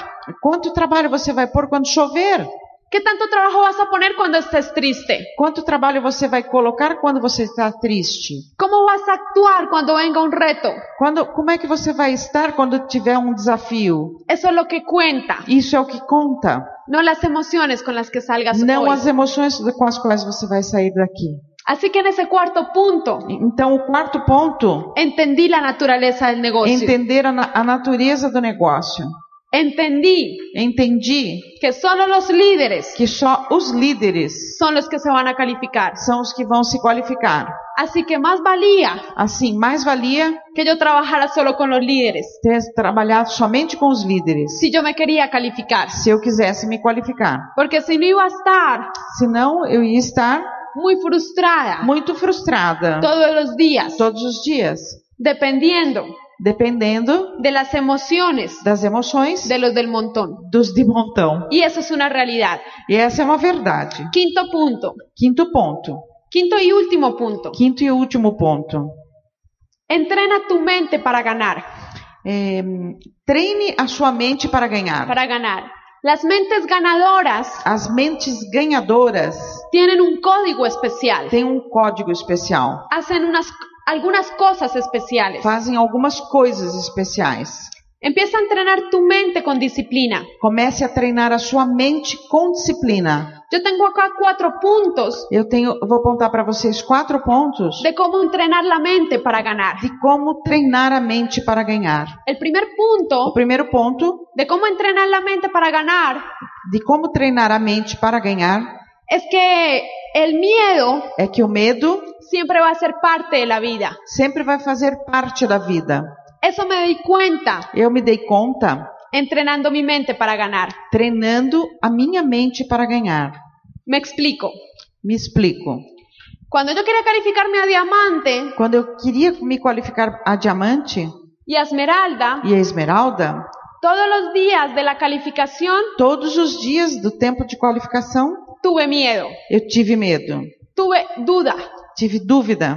Quanto trabalho você vai pôr quando chover? ¿Qué tanto trabajo vas a poner cuando estés triste? Quanto trabalho você vai colocar quando você está triste? ¿Cómo vas a actuar cuando venga un reto? Quando, como é que você vai estar quando tiver um desafio? Eso es lo que cuenta, Isso é o que conta, no las emociones con las que salgas não hoy. as emoções com as quais você vai sair daqui. Así que en ese cuarto punto, Então, o quarto ponto, entendí la naturaleza del negocio. entender a, a natureza do negócio. Entendí Entendi que solo los líderes que só os líderes son los que se van a calificar. são os que vão se qualificar. Así que más valía Assim, mais valia que yo trabajara solo con los líderes ter trabalhado somente com os líderes, si yo me quería calificar. se eu quisesse me qualificar. Porque si no iba a estar Senão, eu ia estar muy frustrada muito frustrada todos los días, todos os dias, dependiendo dependendo de las emociones das emoções de los del montón. dos de montão. Y eso es una realidad. E essa é uma verdade. Quinto punto, Quinto ponto. quinto y último punto. Quinto e último ponto. Entrena tu mente para ganar, É, treine a sua mente para ganhar. para ganar. Las mentes ganadoras As mentes ganhadoras tienen un código especial, têm um código especial. hacen unas, algunas cosas especiales. Fazem algumas coisas especiais. Empieza a entrenar tu mente con disciplina. Comece a treinar a sua mente com disciplina. Yo tengo acá cuatro puntos Eu tenho, eu vou apontar para vocês quatro pontos de cómo entrenar la mente para ganar. de como treinar a mente para ganhar. El primer O punto primeiro ponto de cómo entrenar la mente para ganar de como treinar a mente para ganhar es que el miedo é que o medo siempre va a ser parte de la vida. sempre vai fazer parte da vida. Eso me di cuenta Eu me dei conta entrenando mi mente para ganar. treinando a minha mente para ganhar. Me explico. Me explico. Cuando yo quería calificarme a diamante Quando eu queria me qualificar a diamante y a esmeralda, e a esmeralda, todos los días de la calificación todos os dias do tempo de qualificação, tuve miedo, eu tive medo, tuve duda. tive dúvida.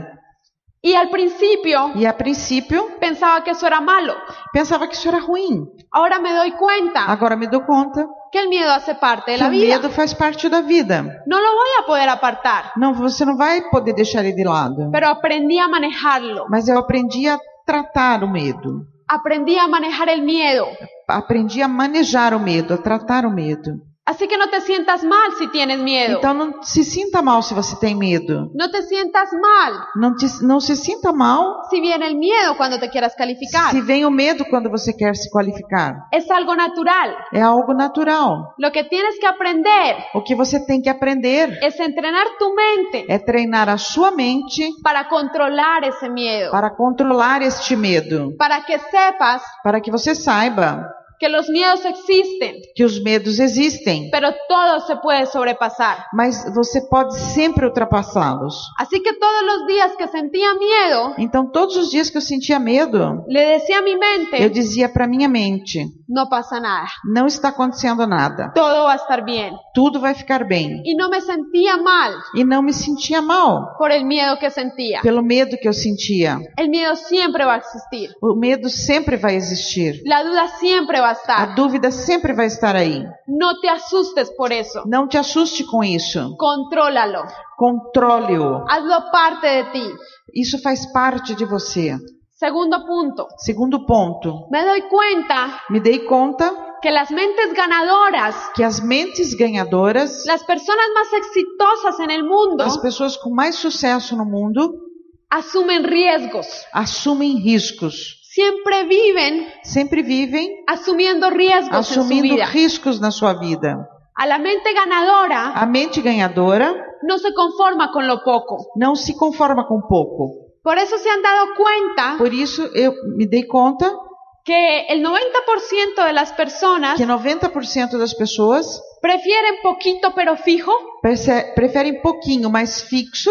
Y al principio E a princípio, pensaba que eso era malo. pensava que isso era ruim. Ahora me doy cuenta Agora me dou conta que el miedo hace parte que la o vida. medo faz parte da vida. No lo voy a poder apartar, Não, você não vai poder deixar ele de lado. pero aprendí a manejarlo. Mas eu aprendi a tratar o medo. Aprendí a manejar el miedo. Aprendi a manejar o medo, a tratar o medo. Así que no te sientas mal si tienes miedo. Então não se sinta mal se você tem medo. No te sientas mal Não, te- não se sinta mal si viene el miedo cuando te quieras calificar. se vem o medo quando você quer se qualificar. Es algo natural. É algo natural. Lo que tienes que aprender O que você tem que aprender es entrenar tu mente é treinar a sua mente para controlar ese miedo. para controlar este medo. Para que sepas Para que você saiba que los miedos existen, que os medos existem, pero todo se puede sobrepasar. mas você pode sempre ultrapassá-los. Así que todos los días que sentía miedo, Então, todos os dias que eu sentia medo, le decía a mi eu mente, dizia para minha mente: no pasa nada, não está acontecendo nada, todo va a estar bien. tudo vai ficar bem. Y no me sentía mal E não me sentia mal por el miedo que sentía. pelo medo que eu sentia. El miedo siempre va a existir. O medo sempre vai existir. La duda siempre va a A estar. dúvida sempre vai estar aí. No te asustes por eso. Não te assuste com isso. Contrólalo. Controle-o. Hazlo parte de ti. Isso faz parte de você. Segundo punto. Segundo ponto, Me doy cuenta me dei conta que las mentes ganadoras, que as mentes ganhadoras, las personas más exitosas en el mundo, as pessoas com mais sucesso no mundo, asumen riesgos. assumem riscos. Siempre viven Sempre vivem asumiendo riesgos en su assumindo vida. riscos na sua vida. A la mente ganadora A mente ganhadora no se conforma con lo poco. não se conforma com pouco. Por eso se han dado cuenta Por isso eu me dei conta que el 90% de las personas que 90% das pessoas prefieren poquito pero fijo, preferem pouquinho mais fixo,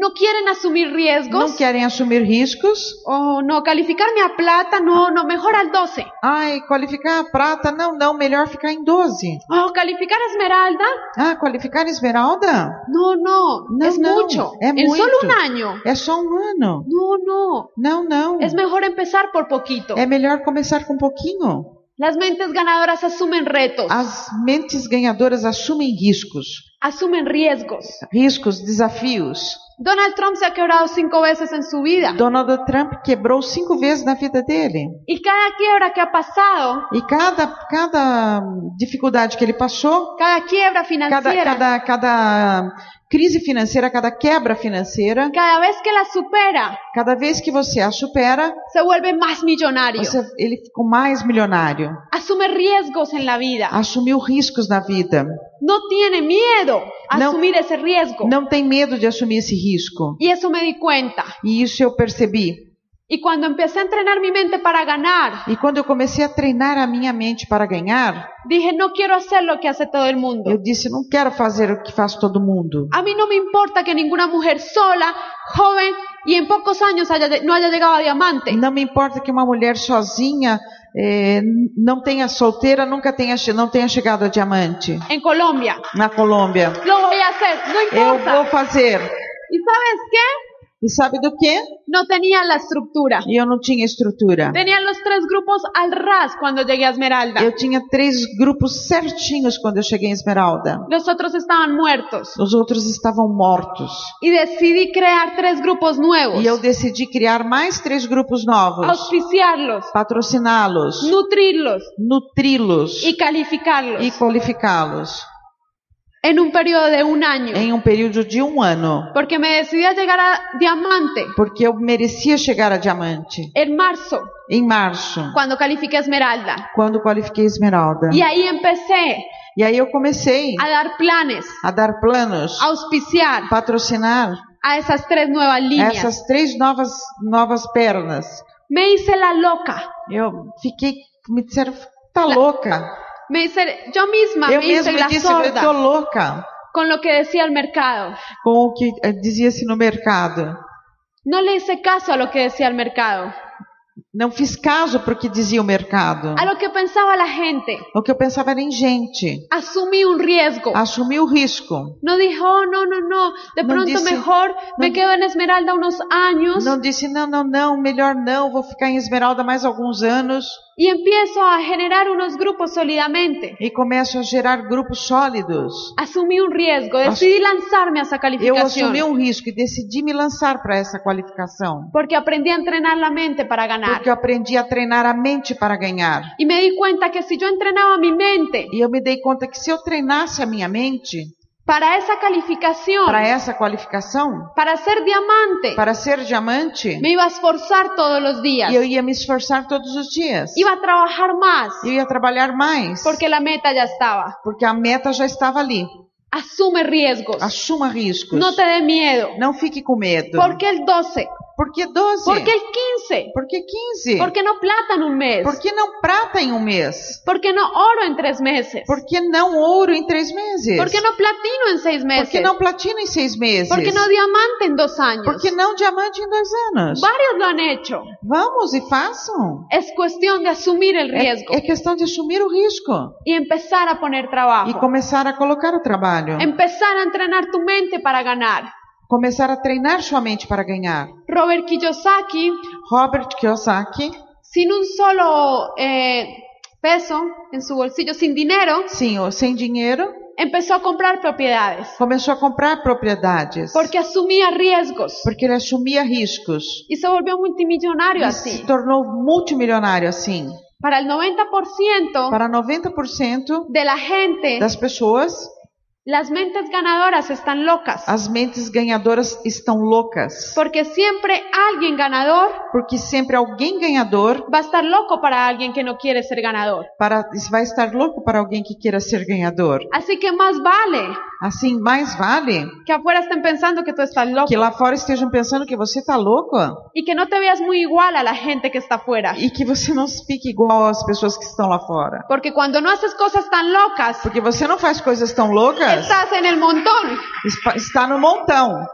no quieren asumir riesgos, não querem assumir riscos. o no calificarme a plata, no, no, mejor al 12. Ai, qualificar a prata, não, não, melhor ficar em 12. O calificar a esmeralda, Ah, qualificar esmeralda? no, no, No, es no, mucho. es en mucho. solo un año. É só um ano. No, no. Não, não. Es mejor empezar por poquito. É melhor começar com um pouquinho. Las mentes ganadoras asumen retos, As mentes ganhadoras assumem riscos, asumen riesgos. riscos, desafios. Donald Trump se ha quebrado cinco veces en su vida Donald Trump quebrou cinco vezes na vida dele. y cada quiebra que ha pasado, E cada, cada dificuldade que ele passou, cada quiebra cada, financiera, cada, cada crise financeira, cada quebra financeira, cada vez que la supera, cada vez que você a supera, se vuelve más millonario. você, ele ficou mais milionário. Asume riesgos en la vida. Assumiu riscos na vida. No tiene miedo a No. asumir ese riesgo. Não tem medo de assumir esse risco. Y eso me di cuenta. E isso eu percebi. Cuando empecé a entrenar mi mente para ganar, E quando eu comecei a treinar a minha mente para ganhar, dije, no quiero hacer lo que hace todo el mundo. eu disse: não quero fazer o que faz todo mundo. A mí no me importa que ninguna mujer sola, joven y en pocos años haya- no haya llegado a diamante. Não me importa que uma mulher sozinha, eh, não tenha solteira, nunca tenha, che- não tenha chegado a diamante En Colombia. na Colômbia. Lo voy a hacer, no Eu importa. vou fazer. ¿Y sabes qué? E sabe do quê? No tenía la estructura. E eu não tinha estrutura. Tenía los tres grupos al ras cuando llegué a Esmeralda. Eu tinha três grupos certinhos quando eu cheguei em Esmeralda. Los otros estaban muertos. Os outros estavam mortos. Y decidí crear tres grupos nuevos. E eu decidi criar mais três grupos novos, Auspiciarlos, patrociná-los, nutrirlos nutri-los y calificarlos e qualificá-los en un periodo de un año. em um período de um ano, Porque me decidí a llegar a diamante porque eu merecia chegar a diamante en marzo, em março, cuando califiqué Esmeralda. quando qualifiquei Esmeralda. Y ahí empecé E aí eu comecei a dar planes, a dar planos, a auspiciar patrocinar a esas tres nuevas líneas. essas três novas novas pernas. Me hice la loca. Eu fiquei, me disseram, tá louca. Me hice, yo misma Eu me hice mesma la disse, eu sorda louca con lo que decía el mercado. com o que eh, dizia-se no mercado. No le hice caso a lo que decía el mercado, Não fiz caso para o que dizia o mercado. a lo que pensaba la gente. O que eu pensava era em gente. Asumí un riesgo. Assumi o risco. No dije, oh, no, no, no, de No pronto dice- mejor me no- quedo en Esmeralda unos años Não disse, não, não, não, melhor não, vou ficar em Esmeralda mais alguns anos. Y empiezo a generar unos grupos sólidamente. E começo a gerar grupos sólidos. Asumí un riesgo, decidí lanzarme a esa Eu calificación assumi um risco e decidi me lançar para essa qualificação. porque aprendí a entrenar la mente para ganar. Porque eu aprendi a treinar a mente para ganhar. Y me di cuenta que si yo entrenaba mi mente E eu me dei conta que se eu treinasse a minha mente para esa calificación, para essa qualificação, para ser diamante, para ser diamante, me iba a esforzar todos los días. eu ia me esforçar todos os dias. Iba a trabajar más Eu ia trabalhar mais. porque la meta ya estaba. Porque a meta já estava ali. Asume riesgos. Assuma riscos. No te dé miedo. Não fique com medo. ¿Por qué el 12? Por que 12? ¿Por qué el 15? Por que 15? ¿Por qué no plata en un mes? Por que não prata em um mês? ¿Por qué no oro en tres meses? Por que não ouro em três meses? ¿Por qué no platino en seis Por meses? que não platina em seis meses? ¿Por qué no diamante en dos años? Por que não diamante em dois anos? Varios lo han hecho. Vamos e façam. Es cuestión de asumir el É, riesgo é questão de assumir o risco y empezar a poner e trabajo. começar a colocar o trabalho. Empezar a entrenar tu mente para ganar. Começar a treinar sua mente para ganhar. Robert Kiyosaki, Robert Kiyosaki, sin un solo eh, peso en su bolsillo, sin dinero, sim, sem dinheiro, empezó a comprar propiedades começou a comprar propriedades. porque asumía riesgos Porque ele assumia riscos. y se volvió multimillonario E así. se tornou multimilionário assim. Para el 90% Para 90% de la gente, das pessoas, las mentes ganadoras están locas as mentes ganhadoras estão loucas. porque siempre alguien ganador Porque sempre alguém ganhador va a estar loco para alguien que no quiere ser ganador. para, vai estar louco para alguém que queira ser ganhador. Así que más vale Assim, mais vale que afuera estén pensando que tú estás loco que lá fora estejam pensando que você está louco y que no te veas muy igual a la gente que está afuera. e que você não se pique igual às pessoas que estão lá fora. Porque cuando no haces cosas tan locas, Porque você não faz coisas tão loucas, estás en el montón. está no montão.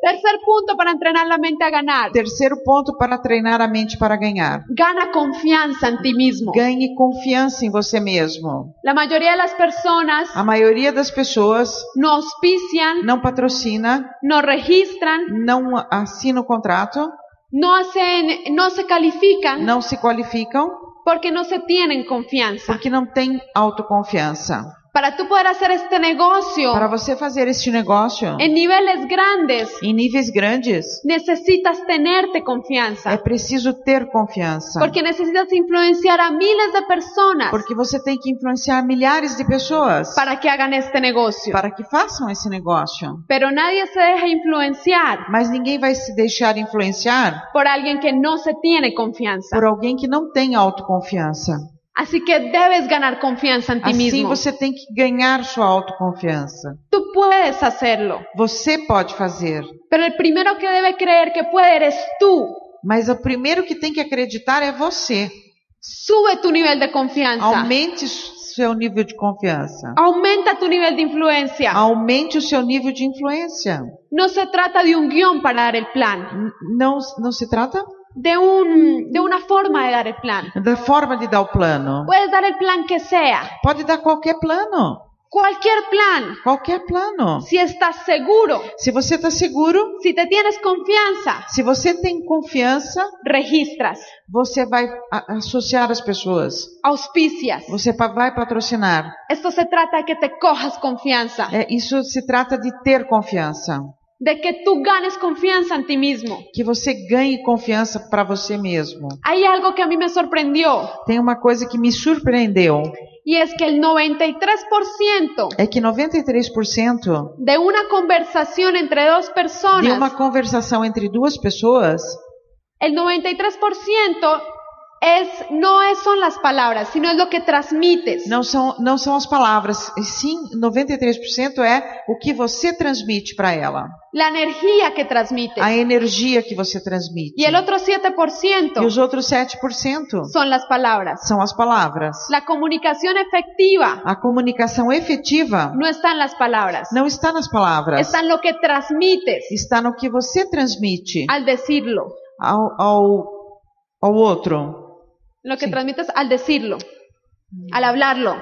Tercer punto para entrenar la mente a ganar. Terceiro ponto para treinar a mente para ganhar. Gana confianza en ti mismo. Ganhe confiança em você mesmo. La mayoría de las personas A maioria das pessoas no auspician, não patrocina, no registran, não assina o contrato, no hacen, no se califican não se qualificam, Porque no se tienen confianza. porque não tem autoconfiança. Para tú poder hacer este negocio Para você fazer este negócio en niveles grandes, em níveis grandes, necesitas tenerte é confianza. preciso ter confiança. Porque necesitas influenciar a miles de personas Porque você tem que influenciar milhares de pessoas para que hagan este negocio. para que façam esse negócio. Pero nadie se deja influenciar Mas ninguém vai se deixar influenciar por alguien que no se tiene confianza. por alguém que não tem autoconfiança. Así que debes ganar confianza en ti Assim você tem que ganhar sua autoconfiança. Tú puedes hacerlo. Você pode fazer, Pero el primero que debe creer que puede eres tú. mas o primeiro que tem que acreditar é você. Sube tu nivel de confianza. Aumente seu nível de confiança. Aumenta tu nivel de influencia. Aumente o seu nível de influência. No se trata de un guión para dar el plan, N- Não, não se trata de, un, de una forma de dar el plan. da forma de dar o plano. Puedes dar el plan que sea, Pode dar qualquer plano. cualquier plan, Qualquer plano. si estás seguro, Se você está seguro, si te tienes confianza, se você tem confiança, registras, você vai associar as pessoas. auspicias. Você vai patrocinar. Esto se trata de que te cojas confianza, É, isso se trata de ter confiança. De que tú ganes confianza en ti mismo. Que você ganhe confiança para você mesmo. Hay algo que a mí me sorprendió Tem uma coisa que me surpreendeu. y es que el 93% É que 93% de una conversación entre dos de uma conversação entre duas pessoas, el 93% es, no es, son las palabras, sino es lo que transmites. não são, não são as palavras, e sim 93% é o que você transmite para ela. La energía que transmites. A energia que você transmite. Y el otro 7% E os outros 7% son las palabras. são as palavras. La comunicación efectiva A comunicação efetiva no está en las palabras, não está nas palavras, está en lo que transmites está no que você transmite al decirlo. ao, ao, ao outro. Lo que Sí. transmites al decirlo, al hablarlo,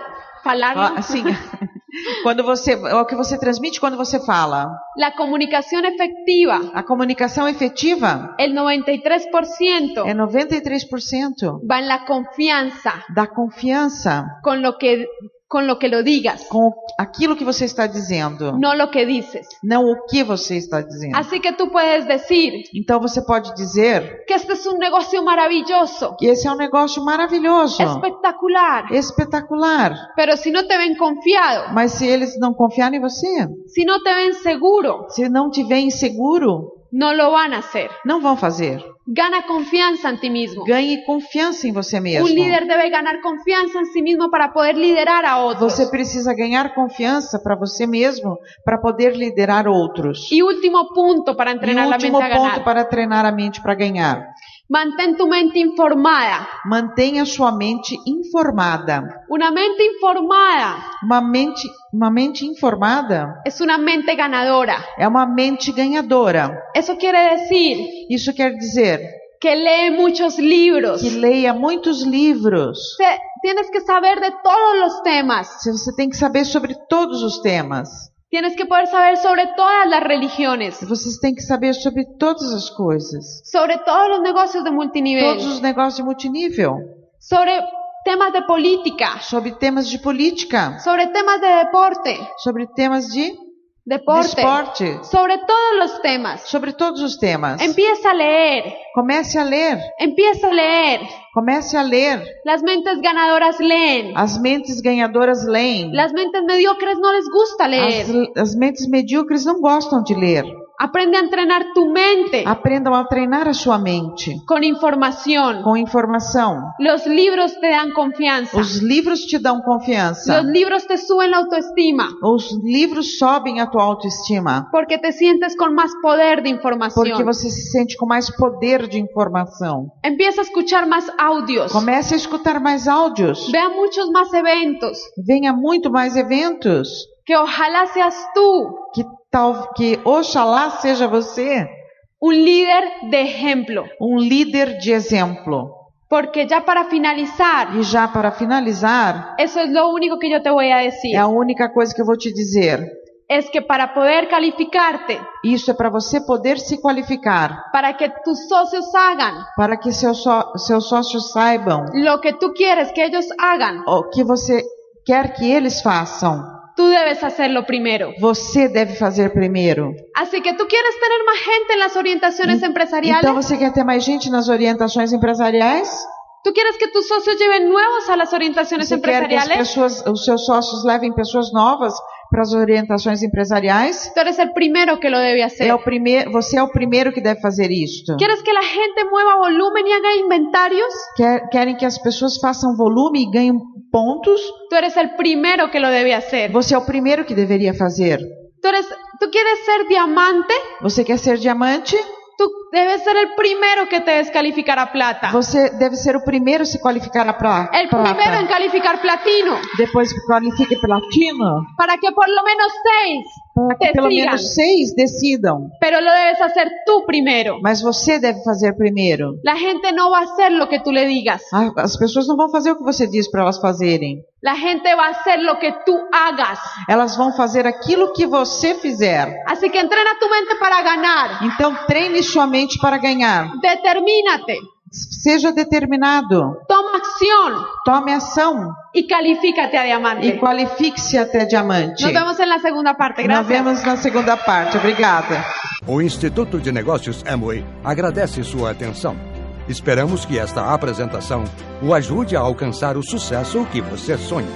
falarlo. Ah, Assim, quando você, o que você transmite quando você fala. La comunicación efectiva, A comunicação efetiva el 93% é 93% va en la confianza da confiança con lo que con lo que lo digas, com aquilo que você está dizendo, no lo que dices. não o que você está dizendo. Así que tú puedes decir Então você pode dizer que este es un negocio maravilloso, que esse é um negócio maravilhoso, espectacular, espetacular. pero si no te ven confiado, Mas se eles não confiarem em você, si no te ven seguro, se não tiver inseguro, no lo van a hacer. não vão fazer. Gana confianza en ti mismo. Ganhe confiança em você mesmo. Un líder debe ganar confianza en sí mismo para poder liderar a otros. Você precisa ganhar confiança para você mesmo para poder liderar outros. Y último punto para E la último mente a ponto ganar. para treinar a mente para ganhar. Mantén tu mente informada. Mantenha sua mente informada. Una mente informada Uma mente, uma mente informada es una mente ganadora. é uma mente ganhadora. Eso quiere decir Isso quer dizer que lee muchos libros. que leia muitos livros. Te- tienes que saber de todos los temas. Você tem que saber sobre todos os temas. Tienes que poder saber sobre todas las religiones, Vocês têm que saber sobre todas as coisas. sobre todos los negocios de multinivel, Todos os negócios de multinível. sobre temas de política, Sobre temas de política. sobre temas de deporte, Sobre temas de deporte, esporte. sobre todos los temas. Sobre todos os temas. Empieza a leer, Comece a ler. empieza a leer. Comece a ler. Las mentes ganadoras leen. As mentes ganhadoras leem. Las mentes mediocres no les gusta leer. As, as mentes medíocres não gostam de ler. Aprende a entrenar tu mente Aprendam a treinar a sua mente con información. com informação. Los libros te dan confianza. Os livros te dão confiança. Los libros te suben la autoestima Os livros sobem a tua autoestima. porque te sientes con más poder de Porque información. você se sente com mais poder de informação. Empieza a escuchar más audios. Comece a escutar mais áudios. Vea muchos más eventos. Venha muito mais eventos. Que ojalá seas tú Que tal que oxalá seja você un líder de ejemplo. um líder de exemplo. Porque ya para finalizar, E já para finalizar, eso es lo único que yo te voy a decir. é a única coisa que eu vou te dizer. es que para poder calificarte, Isso é para você poder se qualificar, para que tus socios hagan para que seus, só- seus sócios saibam lo que tú quieres que ellos hagan, o que você quer que eles façam. Tú debes hacerlo primero. Você deve fazer primeiro. Así que tú quieres tener más gente en las orientaciones empresariales. Então você quer ter mais gente nas orientações empresariais? ¿Tú quieres que tus socios lleven nuevos a las orientaciones Você quer que as empresariales? pessoas, os seus sócios levem pessoas novas para as orientações empresariais? Tú eres el primero que lo debe hacer. É o primeiro, você é o primeiro que deve fazer isto. ¿Quieres que la gente mueva volumen y haga inventarios? Quer- querem que as pessoas façam volume e ganhem pontos? Tú eres el primero que lo debe hacer. Você é o primeiro que deveria fazer. Tú, eres, tú quieres ser diamante, Você quer ser diamante? Tú debes ser el primero que te descalificar a plata. Você deve ser o primeiro a se qualificar a pra- El primero en calificar platino. Depois qualifique platino. Para que por lo menos seis Para que pelo sigan. menos seis decidam. Pero lo debes hacer tú primero. Mas você deve fazer primeiro. La gente no va a hacer lo que tú le digas. Ah, As pessoas não vão fazer o que você diz para elas fazerem. La gente va a hacer lo que tú hagas. Elas vão fazer aquilo que você fizer. Así que entrena tu mente para ganar. Então treine sua mente para ganhar. Determínate. Seja determinado. Toma acción Tome ação y califícate a e diamante. qualifique-se até diamante. Nos vemos en la segunda parte. Nos Gracias. vemos na segunda parte. Obrigada. O Instituto de Negócios Amway agradece sua atenção. Esperamos que esta apresentação o ajude a alcançar o sucesso que você sonha.